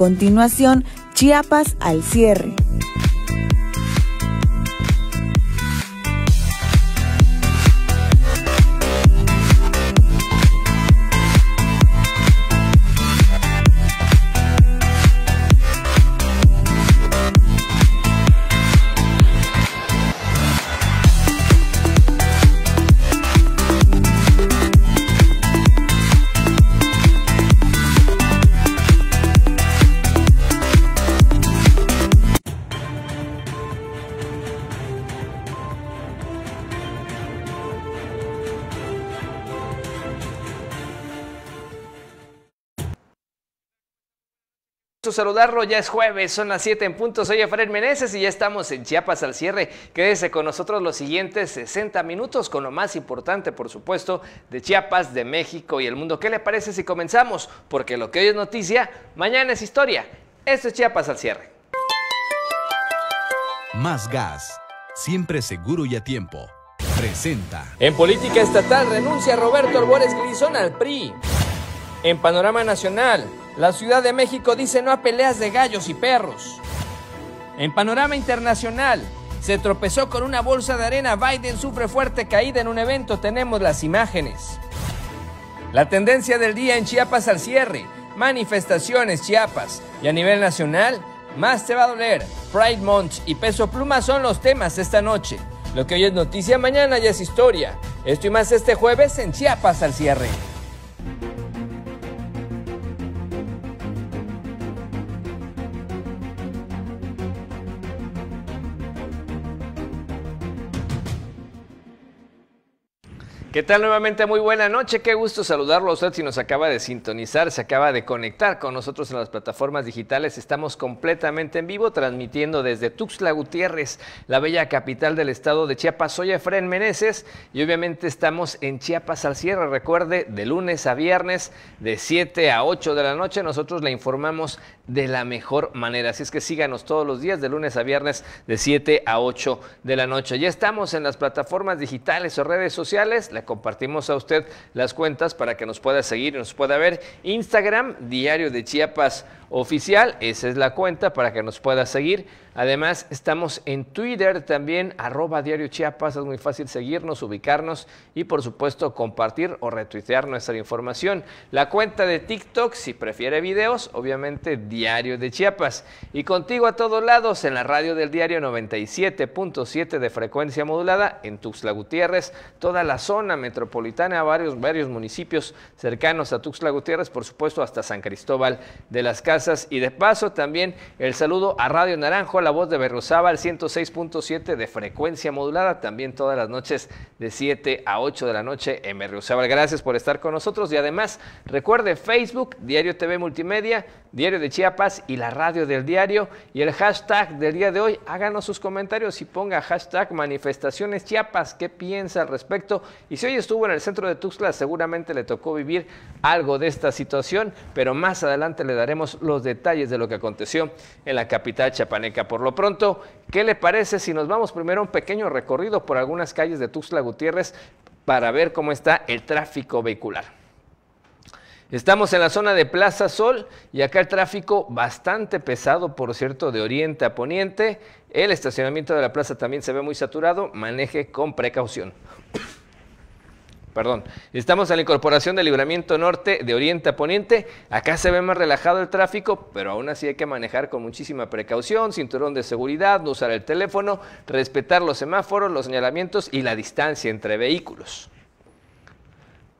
Continuación, Chiapas al cierre. Saludarlo, ya es jueves, son las 7 en punto, soy Efraín Meneses y ya estamos en Chiapas al cierre. Quédese con nosotros los siguientes 60 minutos con lo más importante, por supuesto, de Chiapas, de México y el mundo. ¿Qué le parece si comenzamos? Porque lo que hoy es noticia, mañana es historia. Esto es Chiapas al cierre. Más gas, siempre seguro y a tiempo. Presenta. En política estatal renuncia Roberto Albores Grisón al PRI. En panorama nacional, la Ciudad de México dice no a peleas de gallos y perros. En panorama internacional, se tropezó con una bolsa de arena. Biden sufre fuerte caída en un evento. Tenemos las imágenes. La tendencia del día en Chiapas al cierre. Manifestaciones Chiapas. Y a nivel nacional, más te va a doler. Pride Month y Peso Pluma son los temas esta noche. Lo que hoy es noticia, mañana ya es historia. Esto y más este jueves en Chiapas al cierre. ¿Qué tal nuevamente? Muy buena noche, qué gusto saludarlo a usted si nos acaba de sintonizar, se acaba de conectar con nosotros en las plataformas digitales. Estamos completamente en vivo transmitiendo desde Tuxtla Gutiérrez, la bella capital del estado de Chiapas. Soy Efren Meneses y obviamente estamos en Chiapas al cierre. Recuerde, de lunes a viernes, de 7 a 8 de la noche, nosotros le informamos de la mejor manera. Así es que síganos todos los días, de lunes a viernes, de 7 a 8 de la noche. Ya estamos en las plataformas digitales o redes sociales compartimos a usted las cuentas para que nos pueda seguir y nos pueda ver. Instagram, Diario de Chiapas Oficial, esa es la cuenta para que nos pueda seguir. Además, estamos en Twitter también, arroba Diario Chiapas, es muy fácil seguirnos, ubicarnos y por supuesto compartir o retuitear nuestra información. La cuenta de TikTok, si prefiere videos, obviamente Diario de Chiapas. Y contigo a todos lados en la radio del diario 97.7 de frecuencia modulada en Tuxtla Gutiérrez, toda la zona metropolitana, varios, varios municipios cercanos a Tuxtla Gutiérrez, por supuesto hasta San Cristóbal de las Casas. Y de paso también el saludo a Radio Naranjo, la voz de Berrosaba, al 106.7 de frecuencia modulada, también todas las noches de 7 a 8 de la noche en Berriozábal. Gracias por estar con nosotros y además recuerde Facebook, Diario TV Multimedia, Diario de Chiapas y la radio del diario y el hashtag del día de hoy. Háganos sus comentarios y ponga hashtag manifestaciones Chiapas. ¿Qué piensa al respecto? Y si hoy estuvo en el centro de Tuxtla, seguramente le tocó vivir algo de esta situación, pero más adelante le daremos los detalles de lo que aconteció en la capital chapaneca. Por lo pronto, ¿qué le parece si nos vamos primero a un pequeño recorrido por algunas calles de Tuxtla Gutiérrez para ver cómo está el tráfico vehicular? Estamos en la zona de Plaza Sol y acá el tráfico bastante pesado, por cierto, de oriente a poniente. El estacionamiento de la plaza también se ve muy saturado. Maneje con precaución. Perdón, estamos en la incorporación del libramiento norte de oriente a poniente. Acá se ve más relajado el tráfico, pero aún así hay que manejar con muchísima precaución, cinturón de seguridad, no usar el teléfono, respetar los semáforos, los señalamientos y la distancia entre vehículos.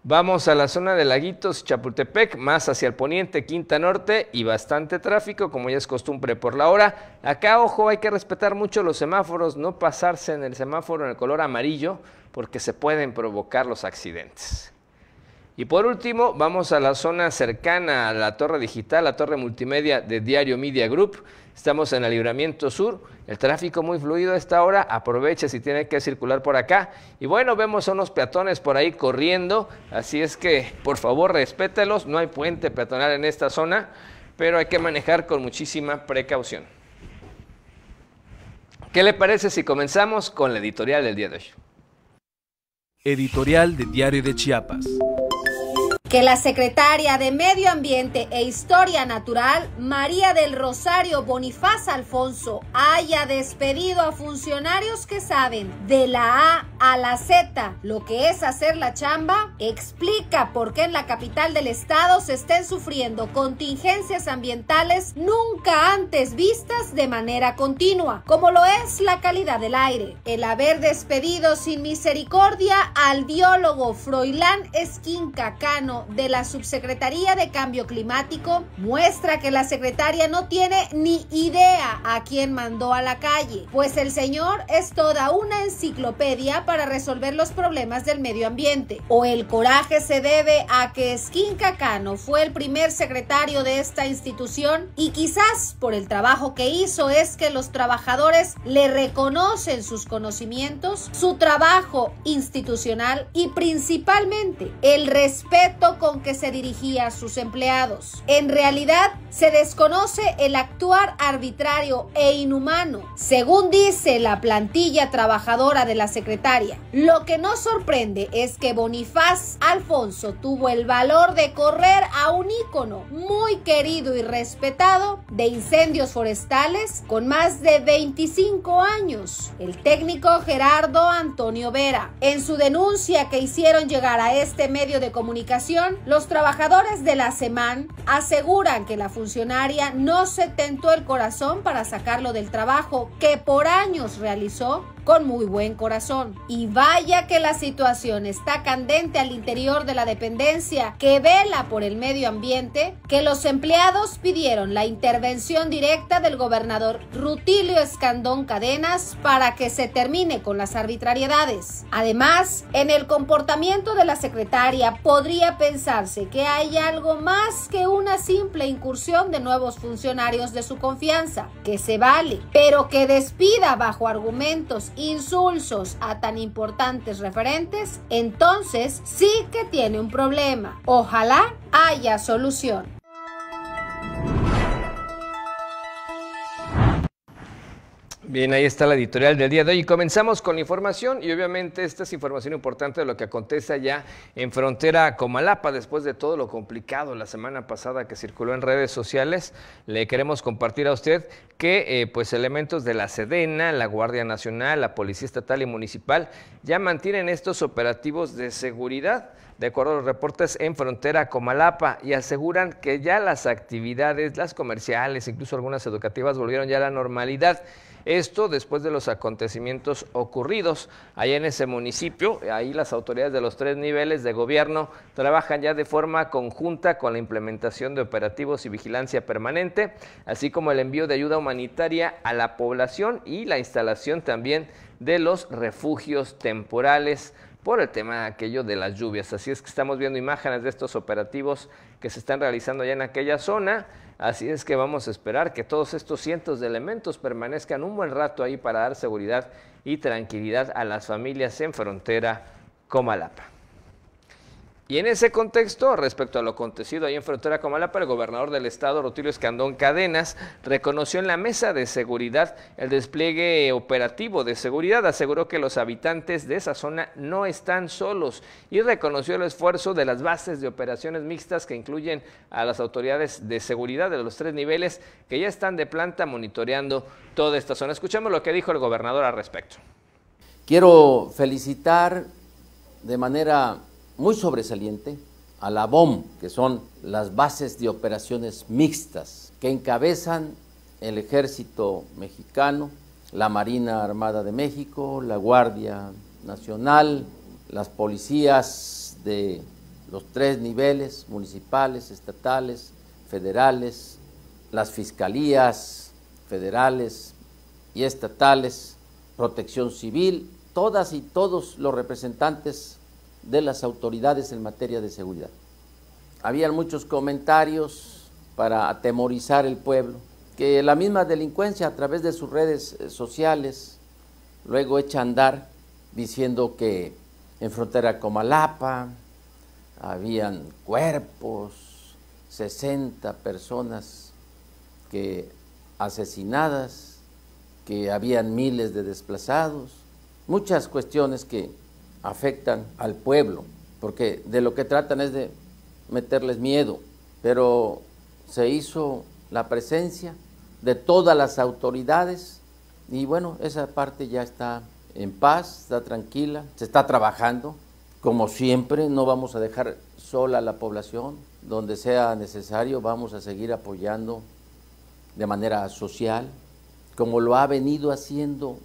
Vamos a la zona de Laguitos, Chapultepec, más hacia el poniente, Quinta Norte y bastante tráfico, como ya es costumbre por la hora. Acá, ojo, hay que respetar mucho los semáforos, no pasarse en el semáforo en el color amarillo, porque se pueden provocar los accidentes. Y por último, vamos a la zona cercana a la torre digital, la torre multimedia de Diario Media Group. Estamos en el libramiento sur, el tráfico muy fluido a esta hora, aproveche si tiene que circular por acá. Y bueno, vemos a unos peatones por ahí corriendo, así es que por favor respételos, no hay puente peatonal en esta zona, pero hay que manejar con muchísima precaución. ¿Qué le parece si comenzamos con la editorial del día de hoy? Editorial de Diario de Chiapas. Que la secretaria de Medio Ambiente e Historia Natural, María del Rosario Bonifaz Alfonso, haya despedido a funcionarios que saben de la A a la Z lo que es hacer la chamba, explica por qué en la capital del estado se estén sufriendo contingencias ambientales nunca antes vistas de manera continua, como lo es la calidad del aire. El haber despedido sin misericordia al biólogo Froilán Esquinca Cano de la Subsecretaría de Cambio Climático muestra que la secretaria no tiene ni idea a quién mandó a la calle, pues el señor es toda una enciclopedia para resolver los problemas del medio ambiente. O el coraje se debe a que Esquinca Cano fue el primer secretario de esta institución y quizás por el trabajo que hizo es que los trabajadores le reconocen sus conocimientos, su trabajo institucional y principalmente el respeto con que se dirigía a sus empleados. En realidad, se desconoce el actuar arbitrario e inhumano, según dice la plantilla trabajadora de la secretaria. Lo que no sorprende es que Bonifaz Alfonso tuvo el valor de correr a un ícono muy querido y respetado de incendios forestales con más de 25 años, el técnico Gerardo Antonio Vera. En su denuncia que hicieron llegar a este medio de comunicación, los trabajadores de la SEMAN aseguran que la funcionaria no se tentó el corazón para sacarlo del trabajo que por años realizó con muy buen corazón. Y vaya que la situación está candente al interior de la dependencia que vela por el medio ambiente, que los empleados pidieron la intervención directa del gobernador Rutilio Escandón Cadenas para que se termine con las arbitrariedades. Además, en el comportamiento de la secretaria podría pensarse que hay algo más que una simple incursión de nuevos funcionarios de su confianza, que se vale, pero que despida bajo argumentos insulsos a tan importantes referentes, entonces sí que tiene un problema. Ojalá haya solución. Bien, ahí está la editorial del día de hoy. Y comenzamos con la información y obviamente esta es información importante de lo que acontece allá en frontera Comalapa después de todo lo complicado la semana pasada que circuló en redes sociales. Le queremos compartir a usted que eh, pues elementos de la Sedena, la Guardia Nacional, la Policía Estatal y Municipal ya mantienen estos operativos de seguridad de acuerdo a los reportes en frontera Comalapa, y aseguran que ya las actividades, las comerciales, incluso algunas educativas, volvieron ya a la normalidad. Esto después de los acontecimientos ocurridos allá en ese municipio. Ahí las autoridades de los tres niveles de gobierno trabajan ya de forma conjunta con la implementación de operativos y vigilancia permanente, así como el envío de ayuda humanitaria a la población y la instalación también de los refugios temporales por el tema aquello de las lluvias. Así es que estamos viendo imágenes de estos operativos que se están realizando ya en aquella zona. Así es que vamos a esperar que todos estos cientos de elementos permanezcan un buen rato ahí para dar seguridad y tranquilidad a las familias en frontera Comalapa. Y en ese contexto, respecto a lo acontecido ahí en frontera Comalapa, el gobernador del estado, Rutilio Escandón Cadenas, reconoció en la mesa de seguridad el despliegue operativo de seguridad, aseguró que los habitantes de esa zona no están solos y reconoció el esfuerzo de las bases de operaciones mixtas que incluyen a las autoridades de seguridad de los tres niveles que ya están de planta monitoreando toda esta zona. Escuchamos lo que dijo el gobernador al respecto. Quiero felicitar de manera muy sobresaliente a la BOM, que son las bases de operaciones mixtas, que encabezan el ejército mexicano, la Marina Armada de México, la Guardia Nacional, las policías de los tres niveles, municipales, estatales, federales, las fiscalías federales y estatales, protección civil, todas y todos los representantes de las autoridades en materia de seguridad. Habían muchos comentarios para atemorizar el pueblo, que la misma delincuencia a través de sus redes eh, sociales luego echa a andar diciendo que en frontera Comalapa habían cuerpos, 60 personas que asesinadas, que habían miles de desplazados, muchas cuestiones que afectan al pueblo, porque de lo que tratan es de meterles miedo, pero se hizo la presencia de todas las autoridades y bueno, esa parte ya está en paz, está tranquila, se está trabajando. Como siempre, no vamos a dejar sola a la población, donde sea necesario vamos a seguir apoyando de manera social, como lo ha venido haciendo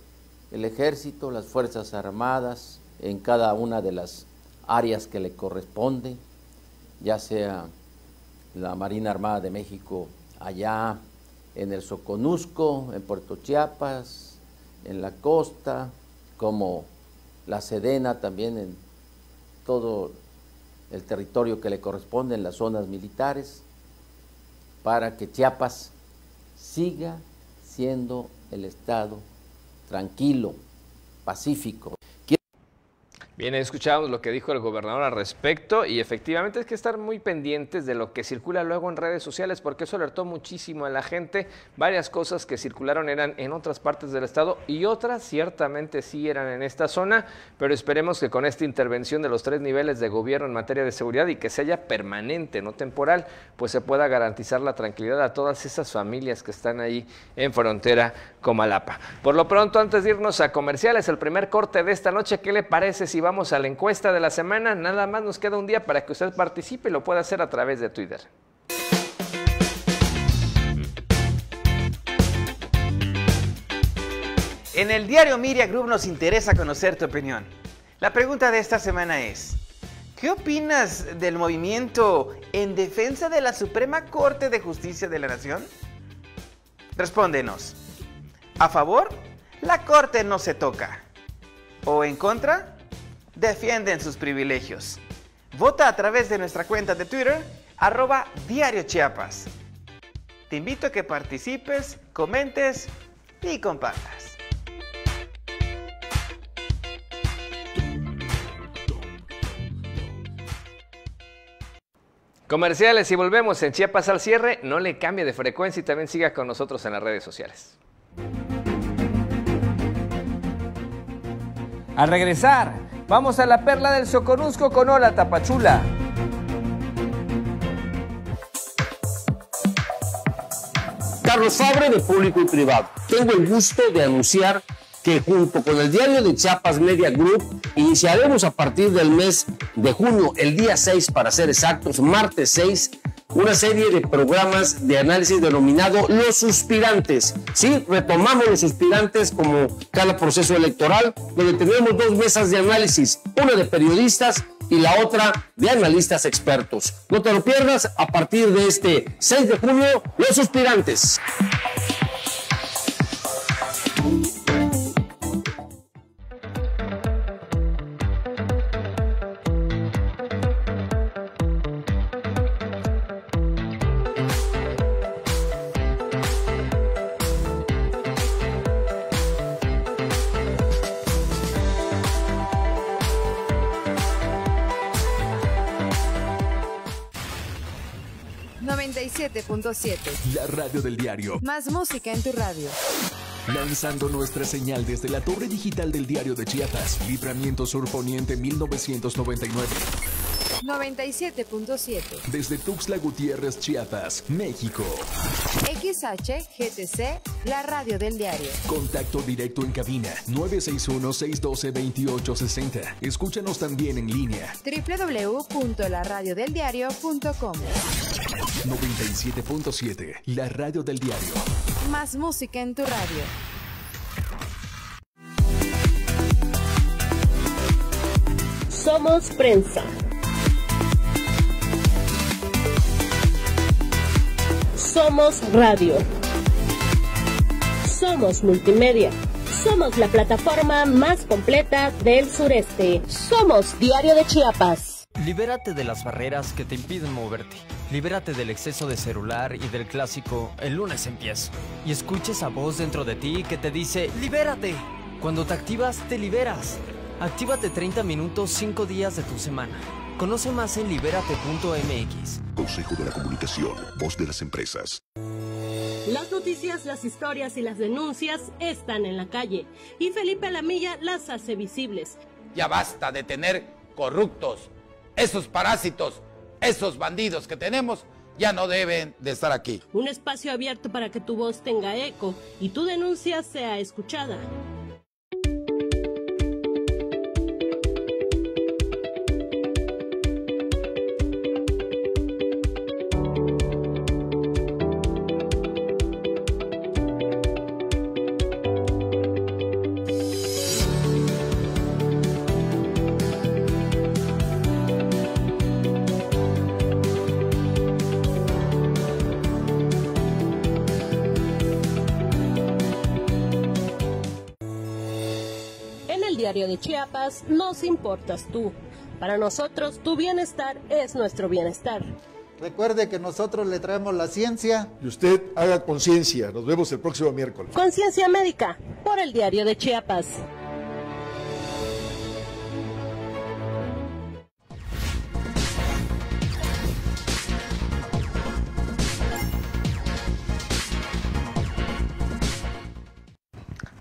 el ejército, las Fuerzas Armadas, en cada una de las áreas que le corresponde, ya sea la Marina Armada de México allá en el Soconusco, en Puerto Chiapas, en la costa, como la Sedena también en todo el territorio que le corresponde en las zonas militares, para que Chiapas siga siendo el Estado tranquilo, pacífico. Bien, escuchamos lo que dijo el gobernador al respecto y efectivamente es que estar muy pendientes de lo que circula luego en redes sociales porque eso alertó muchísimo a la gente. Varias cosas que circularon eran en otras partes del estado y otras ciertamente sí eran en esta zona, pero esperemos que con esta intervención de los tres niveles de gobierno en materia de seguridad y que sea permanente, no temporal, pues se pueda garantizar la tranquilidad a todas esas familias que están ahí en frontera con Malapa. Por lo pronto, antes de irnos a comerciales, el primer corte de esta noche, ¿qué le parece si vamos a la encuesta de la semana. Nada más nos queda un día para que usted participe y lo pueda hacer a través de Twitter. En el diario Miria Group nos interesa conocer tu opinión. La pregunta de esta semana es, ¿qué opinas del movimiento en defensa de la Suprema Corte de Justicia de la Nación? Respóndenos. ¿A favor? La Corte no se toca. ¿O en contra? Defienden sus privilegios. Vota a través de nuestra cuenta de Twitter, arroba Diario Chiapas. Te invito a que participes, comentes y compartas. Comerciales y volvemos en Chiapas al cierre. No le cambie de frecuencia y también siga con nosotros en las redes sociales. Al regresar, Vamos a la perla del Soconusco con Hola Tapachula. Carlos Fabre de Público y Privado. Tengo el gusto de anunciar que junto con el diario de Chiapas Media Group iniciaremos a partir del mes de junio, el día 6 para ser exactos, martes 6, una serie de programas de análisis denominado Los Suspirantes. Sí, retomamos los suspirantes como cada proceso electoral, donde tenemos dos mesas de análisis, una de periodistas y la otra de analistas expertos. No te lo pierdas a partir de este 6 de junio, Los Suspirantes. 97.7. La radio del diario. Más música en tu radio. Lanzando nuestra señal desde la torre digital del diario de Chiapas, Libramiento Sur Poniente 1999. 97.7. Desde Tuxtla Gutiérrez, Chiapas, México. XHGTC, la radio del diario. Contacto directo en cabina 961-612-2860. Escúchanos también en línea. www.laradiodeldiario.com 97.7, la radio del diario. Más música en tu radio. Somos prensa. Somos radio. Somos multimedia. Somos la plataforma más completa del sureste. Somos Diario de Chiapas. Libérate de las barreras que te impiden moverte. Libérate del exceso de celular y del clásico el lunes empiezo. Y escuches a voz dentro de ti que te dice ¡Libérate! Cuando te activas, te liberas. Actívate 30 minutos 5 días de tu semana. Conoce más en libérate.mx. Consejo de la Comunicación, voz de las empresas. Las noticias, las historias y las denuncias están en la calle y Felipe Lamilla las hace visibles. Ya basta de tener corruptos, esos parásitos Esos bandidos que tenemos ya no deben de estar aquí. Un espacio abierto para que tu voz tenga eco y tu denuncia sea escuchada. De Chiapas nos importas tú. Para nosotros tu bienestar es nuestro bienestar. Recuerde que nosotros le traemos la ciencia. Y usted haga conciencia. Nos vemos el próximo miércoles. Conciencia médica por el diario de Chiapas.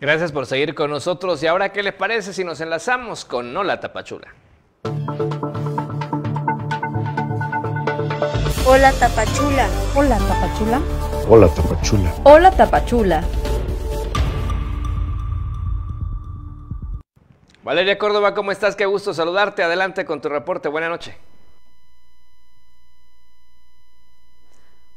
Gracias por seguir con nosotros. Y ahora, ¿qué les parece si nos enlazamos con Nola Tapachula? Hola Tapachula. Hola, Tapachula. Hola, Tapachula. Hola, Tapachula. Valeria Córdoba, ¿cómo estás? Qué gusto saludarte. Adelante con tu reporte. Buena noche.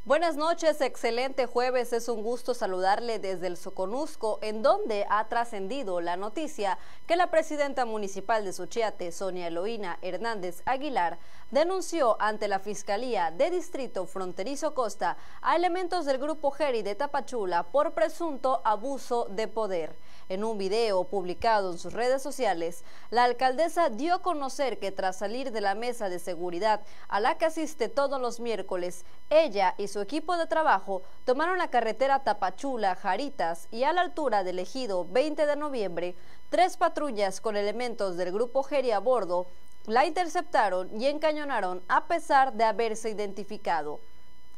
Buenas noches, excelente jueves. Es un gusto saludarle desde el Soconusco, en donde ha trascendido la noticia que la presidenta municipal de Suchiate, Sonia Eloína Hernández Aguilar, denunció ante la Fiscalía de Distrito Fronterizo Costa a elementos del grupo Geri de Tapachula por presunto abuso de poder. En un video publicado en sus redes sociales, la alcaldesa dio a conocer que tras salir de la mesa de seguridad a la que asiste todos los miércoles, ella y su equipo de trabajo tomaron la carretera Tapachula, Jaritas y a la altura del ejido 20 de noviembre, tres patrullas con elementos del grupo Geri a bordo la interceptaron y encañonaron a pesar de haberse identificado.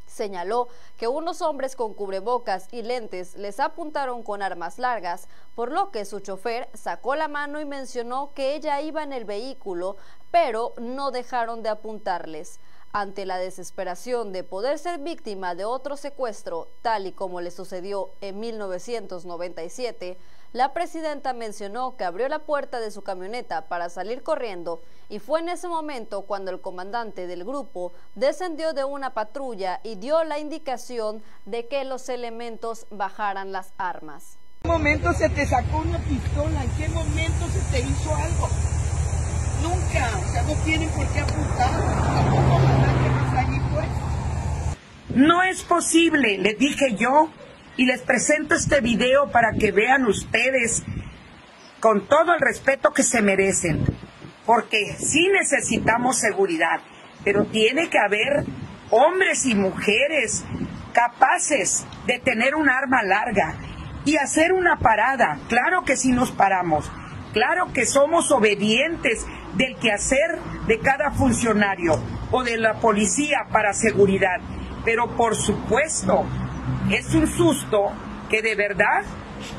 Señaló que unos hombres con cubrebocas y lentes les apuntaron con armas largas, por lo que su chofer sacó la mano y mencionó que ella iba en el vehículo, pero no dejaron de apuntarles. Ante la desesperación de poder ser víctima de otro secuestro, tal y como le sucedió en 1997, la presidenta mencionó que abrió la puerta de su camioneta para salir corriendo y fue en ese momento cuando el comandante del grupo descendió de una patrulla y dio la indicación de que los elementos bajaran las armas. ¿En qué momento se te sacó una pistola? ¿En qué momento se te hizo algo? Nunca, o sea, no tienen por qué apuntar. Tampoco allí, pues. No es posible, les dije yo, y les presento este video para que vean ustedes con todo el respeto que se merecen, porque sí necesitamos seguridad, pero tiene que haber hombres y mujeres capaces de tener un arma larga y hacer una parada. Claro que sí nos paramos, claro que somos obedientes del quehacer de cada funcionario o de la policía para seguridad, pero por supuesto es un susto que de verdad,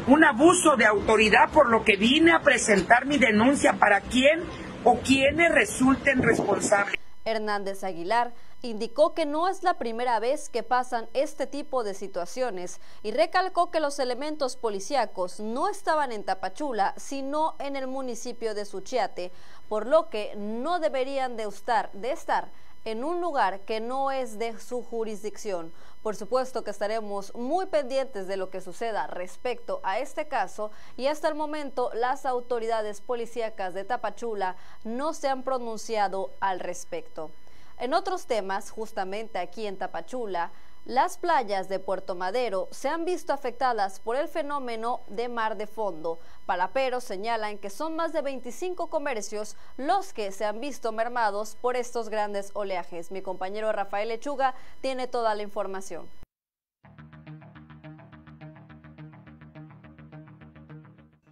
un abuso de autoridad por lo que vine a presentar mi denuncia para quien o quienes resulten responsables. Hernández Aguilar indicó que no es la primera vez que pasan este tipo de situaciones y recalcó que los elementos policíacos no estaban en Tapachula, sino en el municipio de Suchiate, por lo que no deberían de estar, de estar en un lugar que no es de su jurisdicción. Por supuesto que estaremos muy pendientes de lo que suceda respecto a este caso y hasta el momento las autoridades policíacas de Tapachula no se han pronunciado al respecto. En otros temas, justamente aquí en Tapachula, las playas de Puerto Madero se han visto afectadas por el fenómeno de mar de fondo. Palaperos señalan que son más de 25 comercios los que se han visto mermados por estos grandes oleajes. Mi compañero Rafael Lechuga tiene toda la información.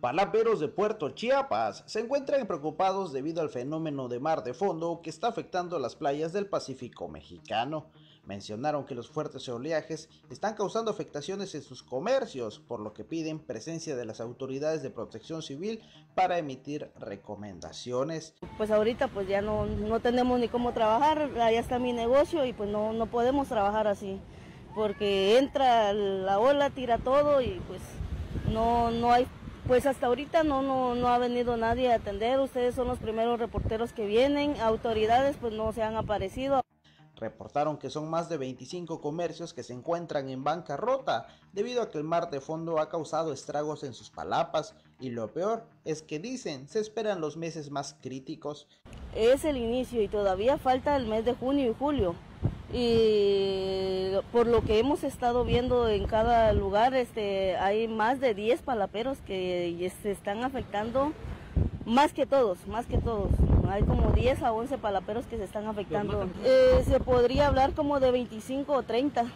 Palaperos de Puerto Chiapas se encuentran preocupados debido al fenómeno de mar de fondo que está afectando las playas del Pacífico mexicano. Mencionaron que los fuertes oleajes están causando afectaciones en sus comercios, por lo que piden presencia de las autoridades de protección civil para emitir recomendaciones. Pues ahorita pues ya no, no tenemos ni cómo trabajar, allá está mi negocio y pues no, no podemos trabajar así, porque entra la ola, tira todo y pues no, no hay pues hasta ahorita no, no, no ha venido nadie a atender, ustedes son los primeros reporteros que vienen, autoridades pues no se han aparecido. Reportaron que son más de 25 comercios que se encuentran en bancarrota debido a que el mar de fondo ha causado estragos en sus palapas y lo peor es que dicen se esperan los meses más críticos. Es el inicio y todavía falta el mes de junio y julio y por lo que hemos estado viendo en cada lugar, este, hay más de 10 palaperos que se están afectando más que todos, más que todos. Hay como 10 a 11 palaperos que se están afectando. Eh, se podría hablar como de 25 o 30,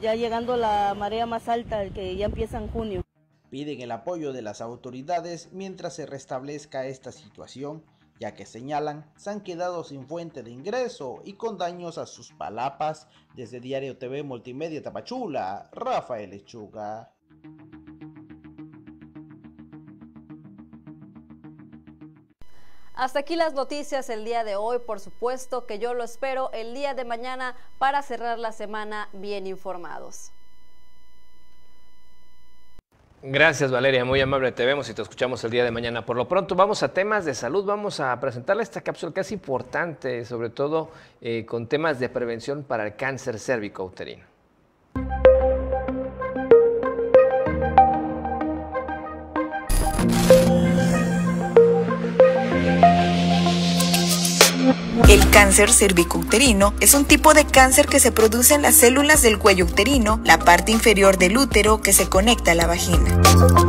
ya llegando la marea más alta, que ya empieza en junio. Piden el apoyo de las autoridades mientras se restablezca esta situación ya que señalan se han quedado sin fuente de ingreso y con daños a sus palapas. Desde Diario TV Multimedia Tapachula, Rafael Lechuga. Hasta aquí las noticias el día de hoy, por supuesto que yo lo espero el día de mañana para cerrar la semana bien informados. Gracias Valeria, muy amable. Te vemos y te escuchamos el día de mañana. Por lo pronto vamos a temas de salud. Vamos a presentarle esta cápsula que es importante, sobre todo eh, con temas de prevención para el cáncer cérvico-uterino. El cáncer cervicouterino es un tipo de cáncer que se produce en las células del cuello uterino, la parte inferior del útero que se conecta a la vagina.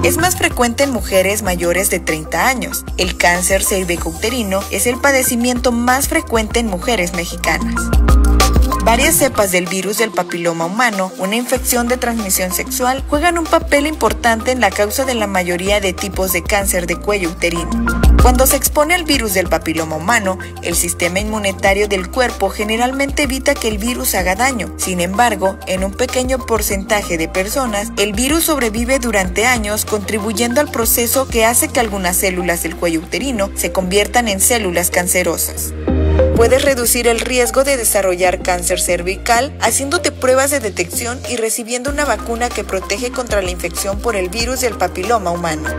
Es más frecuente en mujeres mayores de 30 años. El cáncer cervicouterino es el padecimiento más frecuente en mujeres mexicanas. Varias cepas del virus del papiloma humano, una infección de transmisión sexual, juegan un papel importante en la causa de la mayoría de tipos de cáncer de cuello uterino. Cuando se expone al virus del papiloma humano, el sistema inmunitario del cuerpo generalmente evita que el virus haga daño. Sin embargo, en un pequeño porcentaje de personas, el virus sobrevive durante años contribuyendo al proceso que hace que algunas células del cuello uterino se conviertan en células cancerosas. Puedes reducir el riesgo de desarrollar cáncer cervical haciéndote pruebas de detección y recibiendo una vacuna que protege contra la infección por el virus del papiloma humano.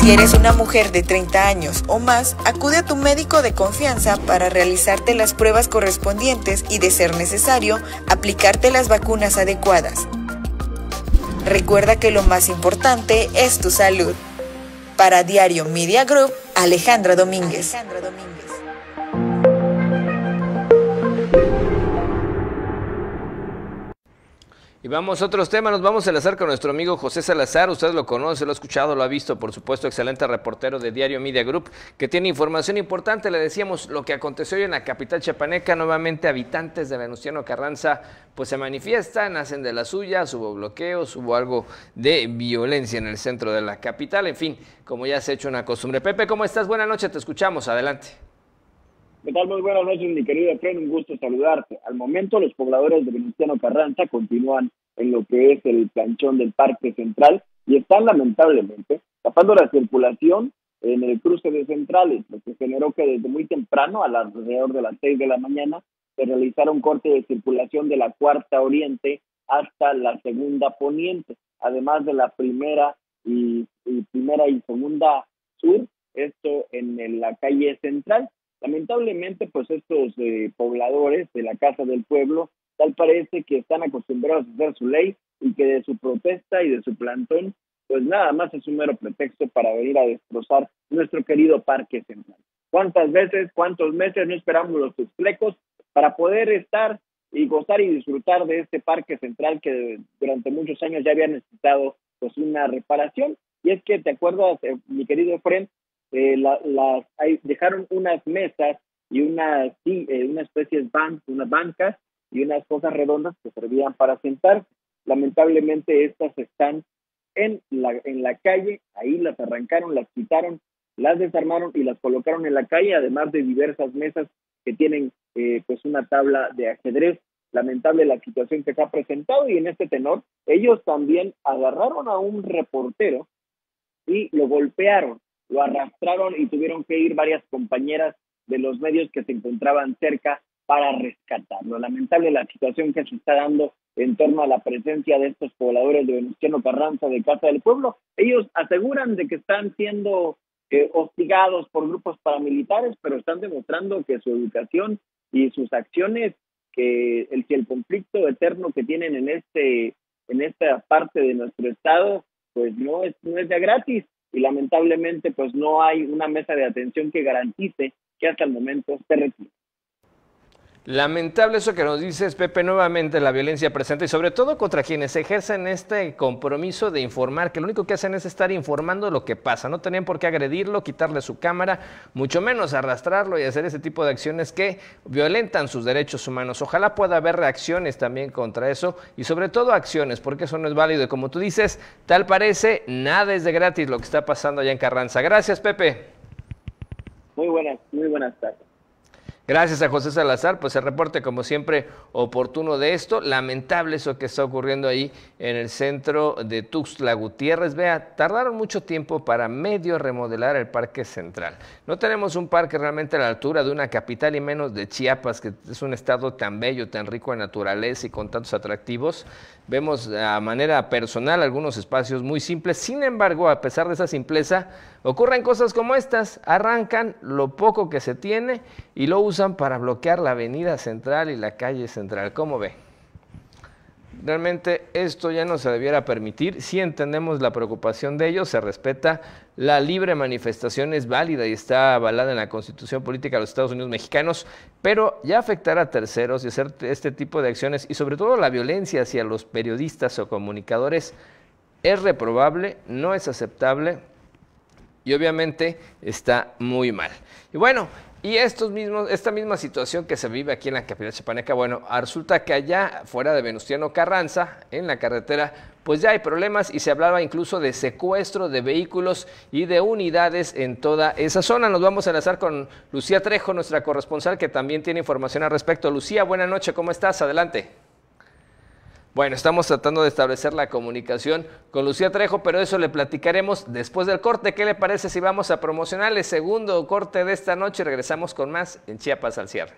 Si eres una mujer de 30 años o más, acude a tu médico de confianza para realizarte las pruebas correspondientes y, de ser necesario, aplicarte las vacunas adecuadas. Recuerda que lo más importante es tu salud. Para Diario Media Group, Alejandra Domínguez. Y vamos a otros temas, nos vamos a enlazar con nuestro amigo José Salazar, usted lo conoce, lo ha escuchado, lo ha visto, por supuesto, excelente reportero de Diario Media Group, que tiene información importante, le decíamos lo que aconteció hoy en la capital chapaneca, nuevamente habitantes de Venustiano Carranza, pues se manifiestan, hacen de la suya, hubo bloqueos, hubo algo de violencia en el centro de la capital, en fin, como ya se ha hecho una costumbre. Pepe, ¿cómo estás? Buenas noches, te escuchamos, adelante. ¿Qué tal? Muy buenas noches, mi querido Efraín, un gusto saludarte. Al momento, los pobladores de Venustiano Carranza continúan en lo que es el planchón del Parque Central y están lamentablemente tapando la circulación en el cruce de centrales, lo que generó que desde muy temprano, alrededor de las seis de la mañana, se realizara un corte de circulación de la cuarta oriente hasta la segunda poniente, además de la primera y, primera y segunda sur, esto en la calle central. Lamentablemente, pues estos eh, pobladores de la Casa del Pueblo, tal parece que están acostumbrados a hacer su ley y que de su protesta y de su plantón, pues nada más es un mero pretexto para venir a destrozar nuestro querido Parque Central. ¿Cuántas veces, cuántos meses no esperamos los flecos para poder estar y gozar y disfrutar de este Parque Central que durante muchos años ya había necesitado pues una reparación? Y es que, ¿te acuerdas, eh, mi querido Fren, eh, las, dejaron unas mesas y unas, eh, una especie de ban, unas bancas y unas cosas redondas que servían para sentar. Lamentablemente estas están en la, en la calle, ahí las arrancaron, las quitaron, las desarmaron y las colocaron en la calle, además de diversas mesas que tienen eh, pues una tabla de ajedrez. Lamentable la situación que se ha presentado y en este tenor ellos también agarraron a un reportero y lo golpearon, lo arrastraron y tuvieron que ir varias compañeras de los medios que se encontraban cerca para rescatarlo. Lamentable la situación que se está dando en torno a la presencia de estos pobladores de Venustiano Carranza de Casa del Pueblo. Ellos aseguran de que están siendo eh, hostigados por grupos paramilitares, pero están demostrando que su educación y sus acciones, que el, que el conflicto eterno que tienen en este en esta parte de nuestro estado, pues no es no es de gratis y lamentablemente pues no hay una mesa de atención que garantice que hasta el momento se retire. Lamentable eso que nos dices, Pepe, nuevamente la violencia presente y sobre todo contra quienes ejercen este compromiso de informar, que lo único que hacen es estar informando lo que pasa. No tenían por qué agredirlo, quitarle su cámara, mucho menos arrastrarlo y hacer ese tipo de acciones que violentan sus derechos humanos. Ojalá pueda haber reacciones también contra eso y sobre todo acciones, porque eso no es válido. Y como tú dices, tal parece, nada es de gratis lo que está pasando allá en Carranza. Gracias, Pepe. Muy buenas, muy buenas tardes. Gracias a José Salazar, pues el reporte como siempre oportuno de esto. Lamentable eso que está ocurriendo ahí en el centro de Tuxtla Gutiérrez. Vea, tardaron mucho tiempo para medio remodelar el parque central. No tenemos un parque realmente a la altura de una capital y menos de Chiapas, que es un estado tan bello, tan rico en naturaleza y con tantos atractivos. Vemos a manera personal algunos espacios muy simples. Sin embargo, a pesar de esa simpleza, ocurren cosas como estas. Arrancan lo poco que se tiene y lo usan para bloquear la avenida central y la calle central. ¿Cómo ve? Realmente esto ya no se debiera permitir. Si entendemos la preocupación de ellos, se respeta. La libre manifestación es válida y está avalada en la Constitución Política de los Estados Unidos Mexicanos, pero ya afectar a terceros y hacer este tipo de acciones y sobre todo la violencia hacia los periodistas o comunicadores es reprobable, no es aceptable y obviamente está muy mal. Y bueno, y estos mismos, esta misma situación que se vive aquí en la capital chapaneca, bueno, resulta que allá fuera de Venustiano Carranza, en la carretera, pues ya hay problemas y se hablaba incluso de secuestro de vehículos y de unidades en toda esa zona. Nos vamos a enlazar con Lucía Trejo, nuestra corresponsal, que también tiene información al respecto. Lucía, buena noche, ¿cómo estás? Adelante. Bueno, estamos tratando de establecer la comunicación con Lucía Trejo, pero eso le platicaremos después del corte. ¿Qué le parece si vamos a promocionar el segundo corte de esta noche? Regresamos con más en Chiapas al cierre.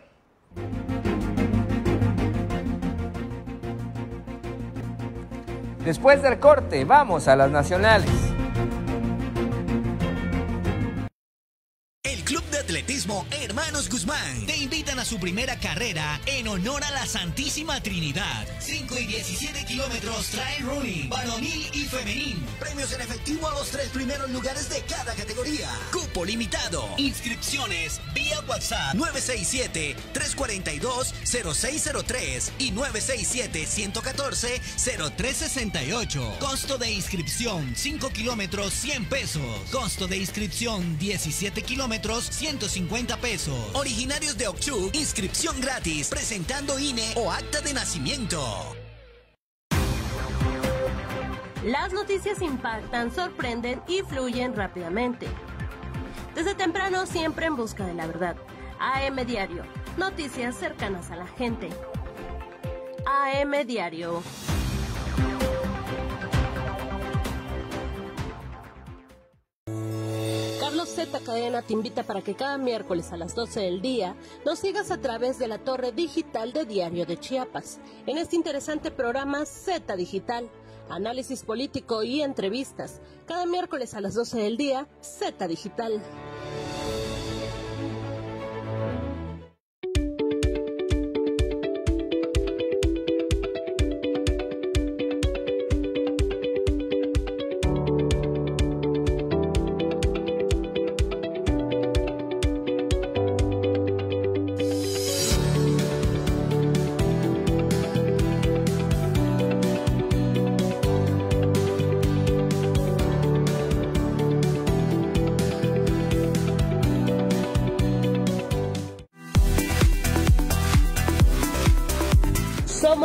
Después del corte, vamos a las nacionales. Atletismo Hermanos Guzmán te invitan a su primera carrera en honor a la Santísima Trinidad. 5 y 17 kilómetros trail running, varonil y femenil. Premios en efectivo a los tres primeros lugares de cada categoría. Cupo limitado. Inscripciones vía WhatsApp 967-342-0603 y 967-114-0368. Costo de inscripción 5 kilómetros 100 pesos. Costo de inscripción 17 kilómetros 100 150 pesos. Originarios de Ochu, inscripción gratis, presentando INE o acta de nacimiento. Las noticias impactan, sorprenden y fluyen rápidamente. Desde temprano siempre en busca de la verdad. AM Diario, noticias cercanas a la gente. AM Diario. Z Cadena te invita para que cada miércoles a las 12 del día nos sigas a través de la torre digital de Diario de Chiapas. En este interesante programa Z Digital, análisis político y entrevistas. Cada miércoles a las 12 del día, Z Digital.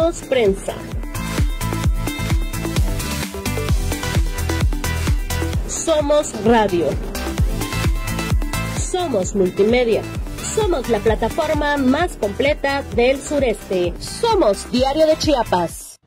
Somos prensa. Somos Radio. Somos Multimedia. Somos la plataforma más completa del sureste. Somos Diario de Chiapas.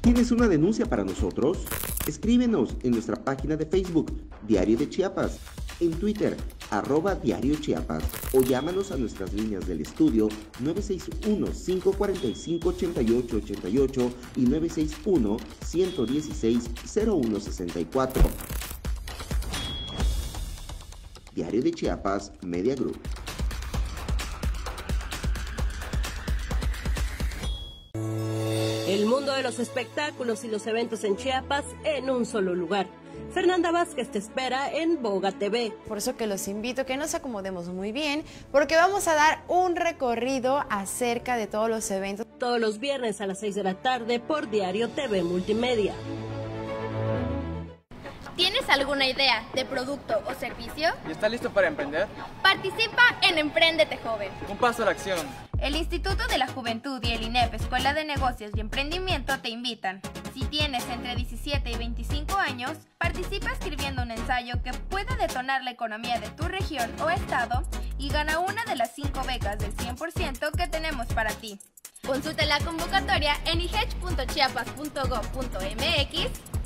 ¿Tienes una denuncia para nosotros? Escríbenos en nuestra página de Facebook, Diario de Chiapas, en Twitter, arroba Diario Chiapas, o llámanos a nuestras líneas del estudio 961-545-8888 y 961-116-0164. Diario de Chiapas Media Group. El mundo de los espectáculos y los eventos en Chiapas en un solo lugar. Fernanda Vázquez te espera en Boga TV. Por eso que los invito a que nos acomodemos muy bien, porque vamos a dar un recorrido acerca de todos los eventos. Todos los viernes a las 6 de la tarde por Diario TV Multimedia. ¿Tienes alguna idea de producto o servicio? ¿Y está listo para emprender? Participa en Emprendete Joven. Un paso a la acción. El Instituto de la Juventud y el INEP Escuela de Negocios y Emprendimiento te invitan. Si tienes entre 17 y 25 años, participa escribiendo un ensayo que pueda detonar la economía de tu región o estado y gana una de las 5 becas del 100% que tenemos para ti. Consulta la convocatoria en ihech.chiapas.gov.mx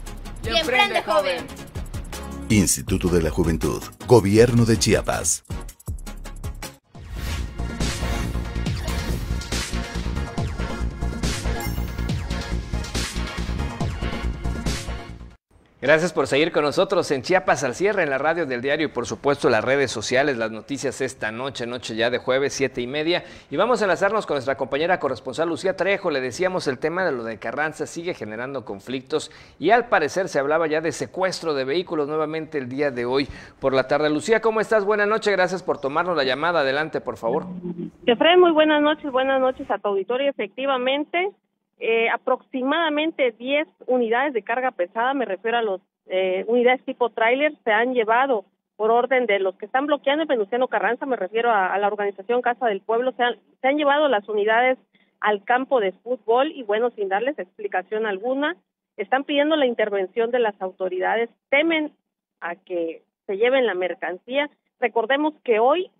y, emprende joven. Instituto de la Juventud, Gobierno de Chiapas. Gracias por seguir con nosotros en Chiapas al cierre, en la radio del diario y por supuesto las redes sociales, las noticias esta noche, noche ya de jueves, siete y media. Y vamos a enlazarnos con nuestra compañera corresponsal Lucía Trejo. Le decíamos el tema de lo de Carranza sigue generando conflictos y al parecer se hablaba ya de secuestro de vehículos nuevamente el día de hoy por la tarde. Lucía, ¿cómo estás? Buenas noches, gracias por tomarnos la llamada. Adelante, por favor. Jefren, muy buenas noches, buenas noches a tu auditorio. Efectivamente, eh, aproximadamente 10 unidades de carga pesada, me refiero a las eh, unidades tipo tráiler, se han llevado por orden de los que están bloqueando el Venustiano Carranza, me refiero a, la organización Casa del Pueblo, se han llevado las unidades al campo de fútbol y bueno, sin darles explicación alguna, están pidiendo la intervención de las autoridades, temen a que se lleven la mercancía. Recordemos que hoy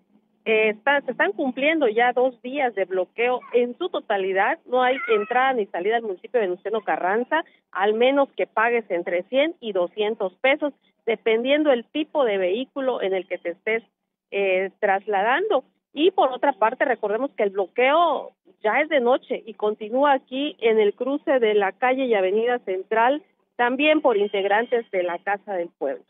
eh, está, se están cumpliendo ya dos días de bloqueo en su totalidad. No hay entrada ni salida al municipio de Venustiano Carranza, al menos que pagues entre 100 y 200 pesos, dependiendo el tipo de vehículo en el que te estés eh, trasladando. Y por otra parte, recordemos que el bloqueo ya es de noche y continúa aquí en el cruce de la calle y avenida central, también por integrantes de la Casa del Pueblo.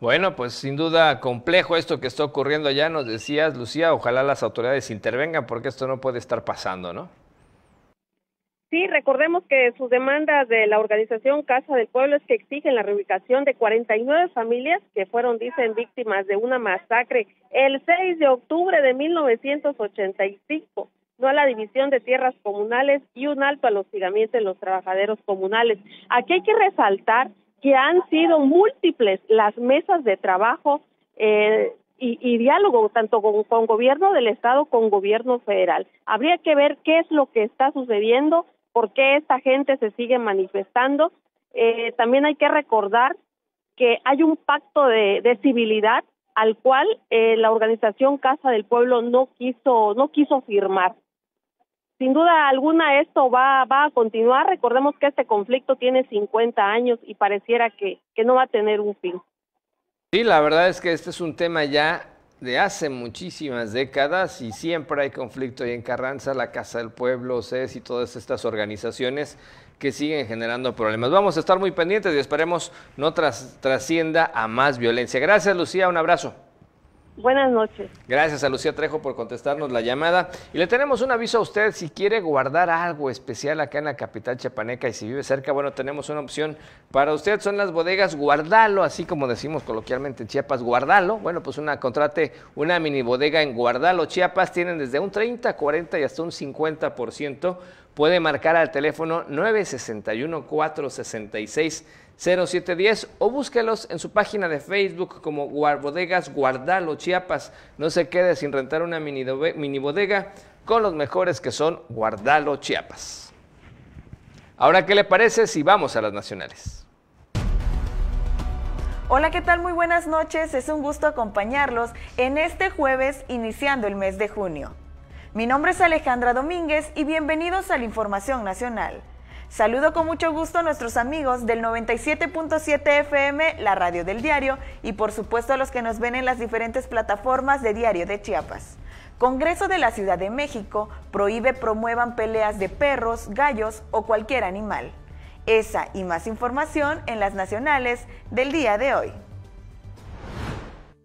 Bueno, pues sin duda complejo esto que está ocurriendo allá, nos decías, Lucía, ojalá las autoridades intervengan porque esto no puede estar pasando, ¿no? Sí, recordemos que sus demandas de la organización Casa del Pueblo es que exigen la reubicación de 49 familias que fueron, dicen, víctimas de una masacre el 6 de octubre de 1985, no a la división de tierras comunales y un alto al hostigamiento de los trabajadores comunales. Aquí hay que resaltar que han sido múltiples las mesas de trabajo eh, y, y, diálogo tanto con, gobierno del estado con gobierno federal. Habría que ver qué es lo que está sucediendo, por qué esta gente se sigue manifestando. Eh, también hay que recordar que hay un pacto de, de civilidad al cual eh, la organización Casa del Pueblo no quiso no quiso firmar sin duda alguna esto va, a continuar. Recordemos que este conflicto tiene 50 años y pareciera que, no va a tener un fin. Sí, la verdad es que este es un tema ya de hace muchísimas décadas y siempre hay conflicto ahí en Carranza, la Casa del Pueblo, CES y todas estas organizaciones que siguen generando problemas. Vamos a estar muy pendientes y esperemos no tras, trascienda a más violencia. Gracias, Lucía, un abrazo. Buenas noches. Gracias a Lucía Trejo por contestarnos la llamada. Y le tenemos un aviso a usted, si quiere guardar algo especial acá en la capital chapaneca y si vive cerca, bueno, tenemos una opción para usted, son las bodegas Guardalo, así como decimos coloquialmente en Chiapas, Guardalo. Bueno, pues una contrate una mini bodega en Guardalo, Chiapas, tienen desde un 30, 40 y hasta un 50%. Puede marcar al teléfono 961 466 0710 o búsquelos en su página de Facebook como Bodegas Guardalo Chiapas. No se quede sin rentar una mini, mini bodega con los mejores que son Guardalo Chiapas. Ahora, ¿qué le parece si vamos a las nacionales? Hola, ¿qué tal? Muy buenas noches. Es un gusto acompañarlos en este jueves iniciando el mes de junio. Mi nombre es Alejandra Domínguez y bienvenidos a la Información Nacional. Saludo con mucho gusto a nuestros amigos del 97.7 FM, la radio del diario, y por supuesto a los que nos ven en las diferentes plataformas de Diario de Chiapas. Congreso de la Ciudad de México prohíbe promuevan peleas de perros, gallos o cualquier animal. Esa y más información en las nacionales del día de hoy.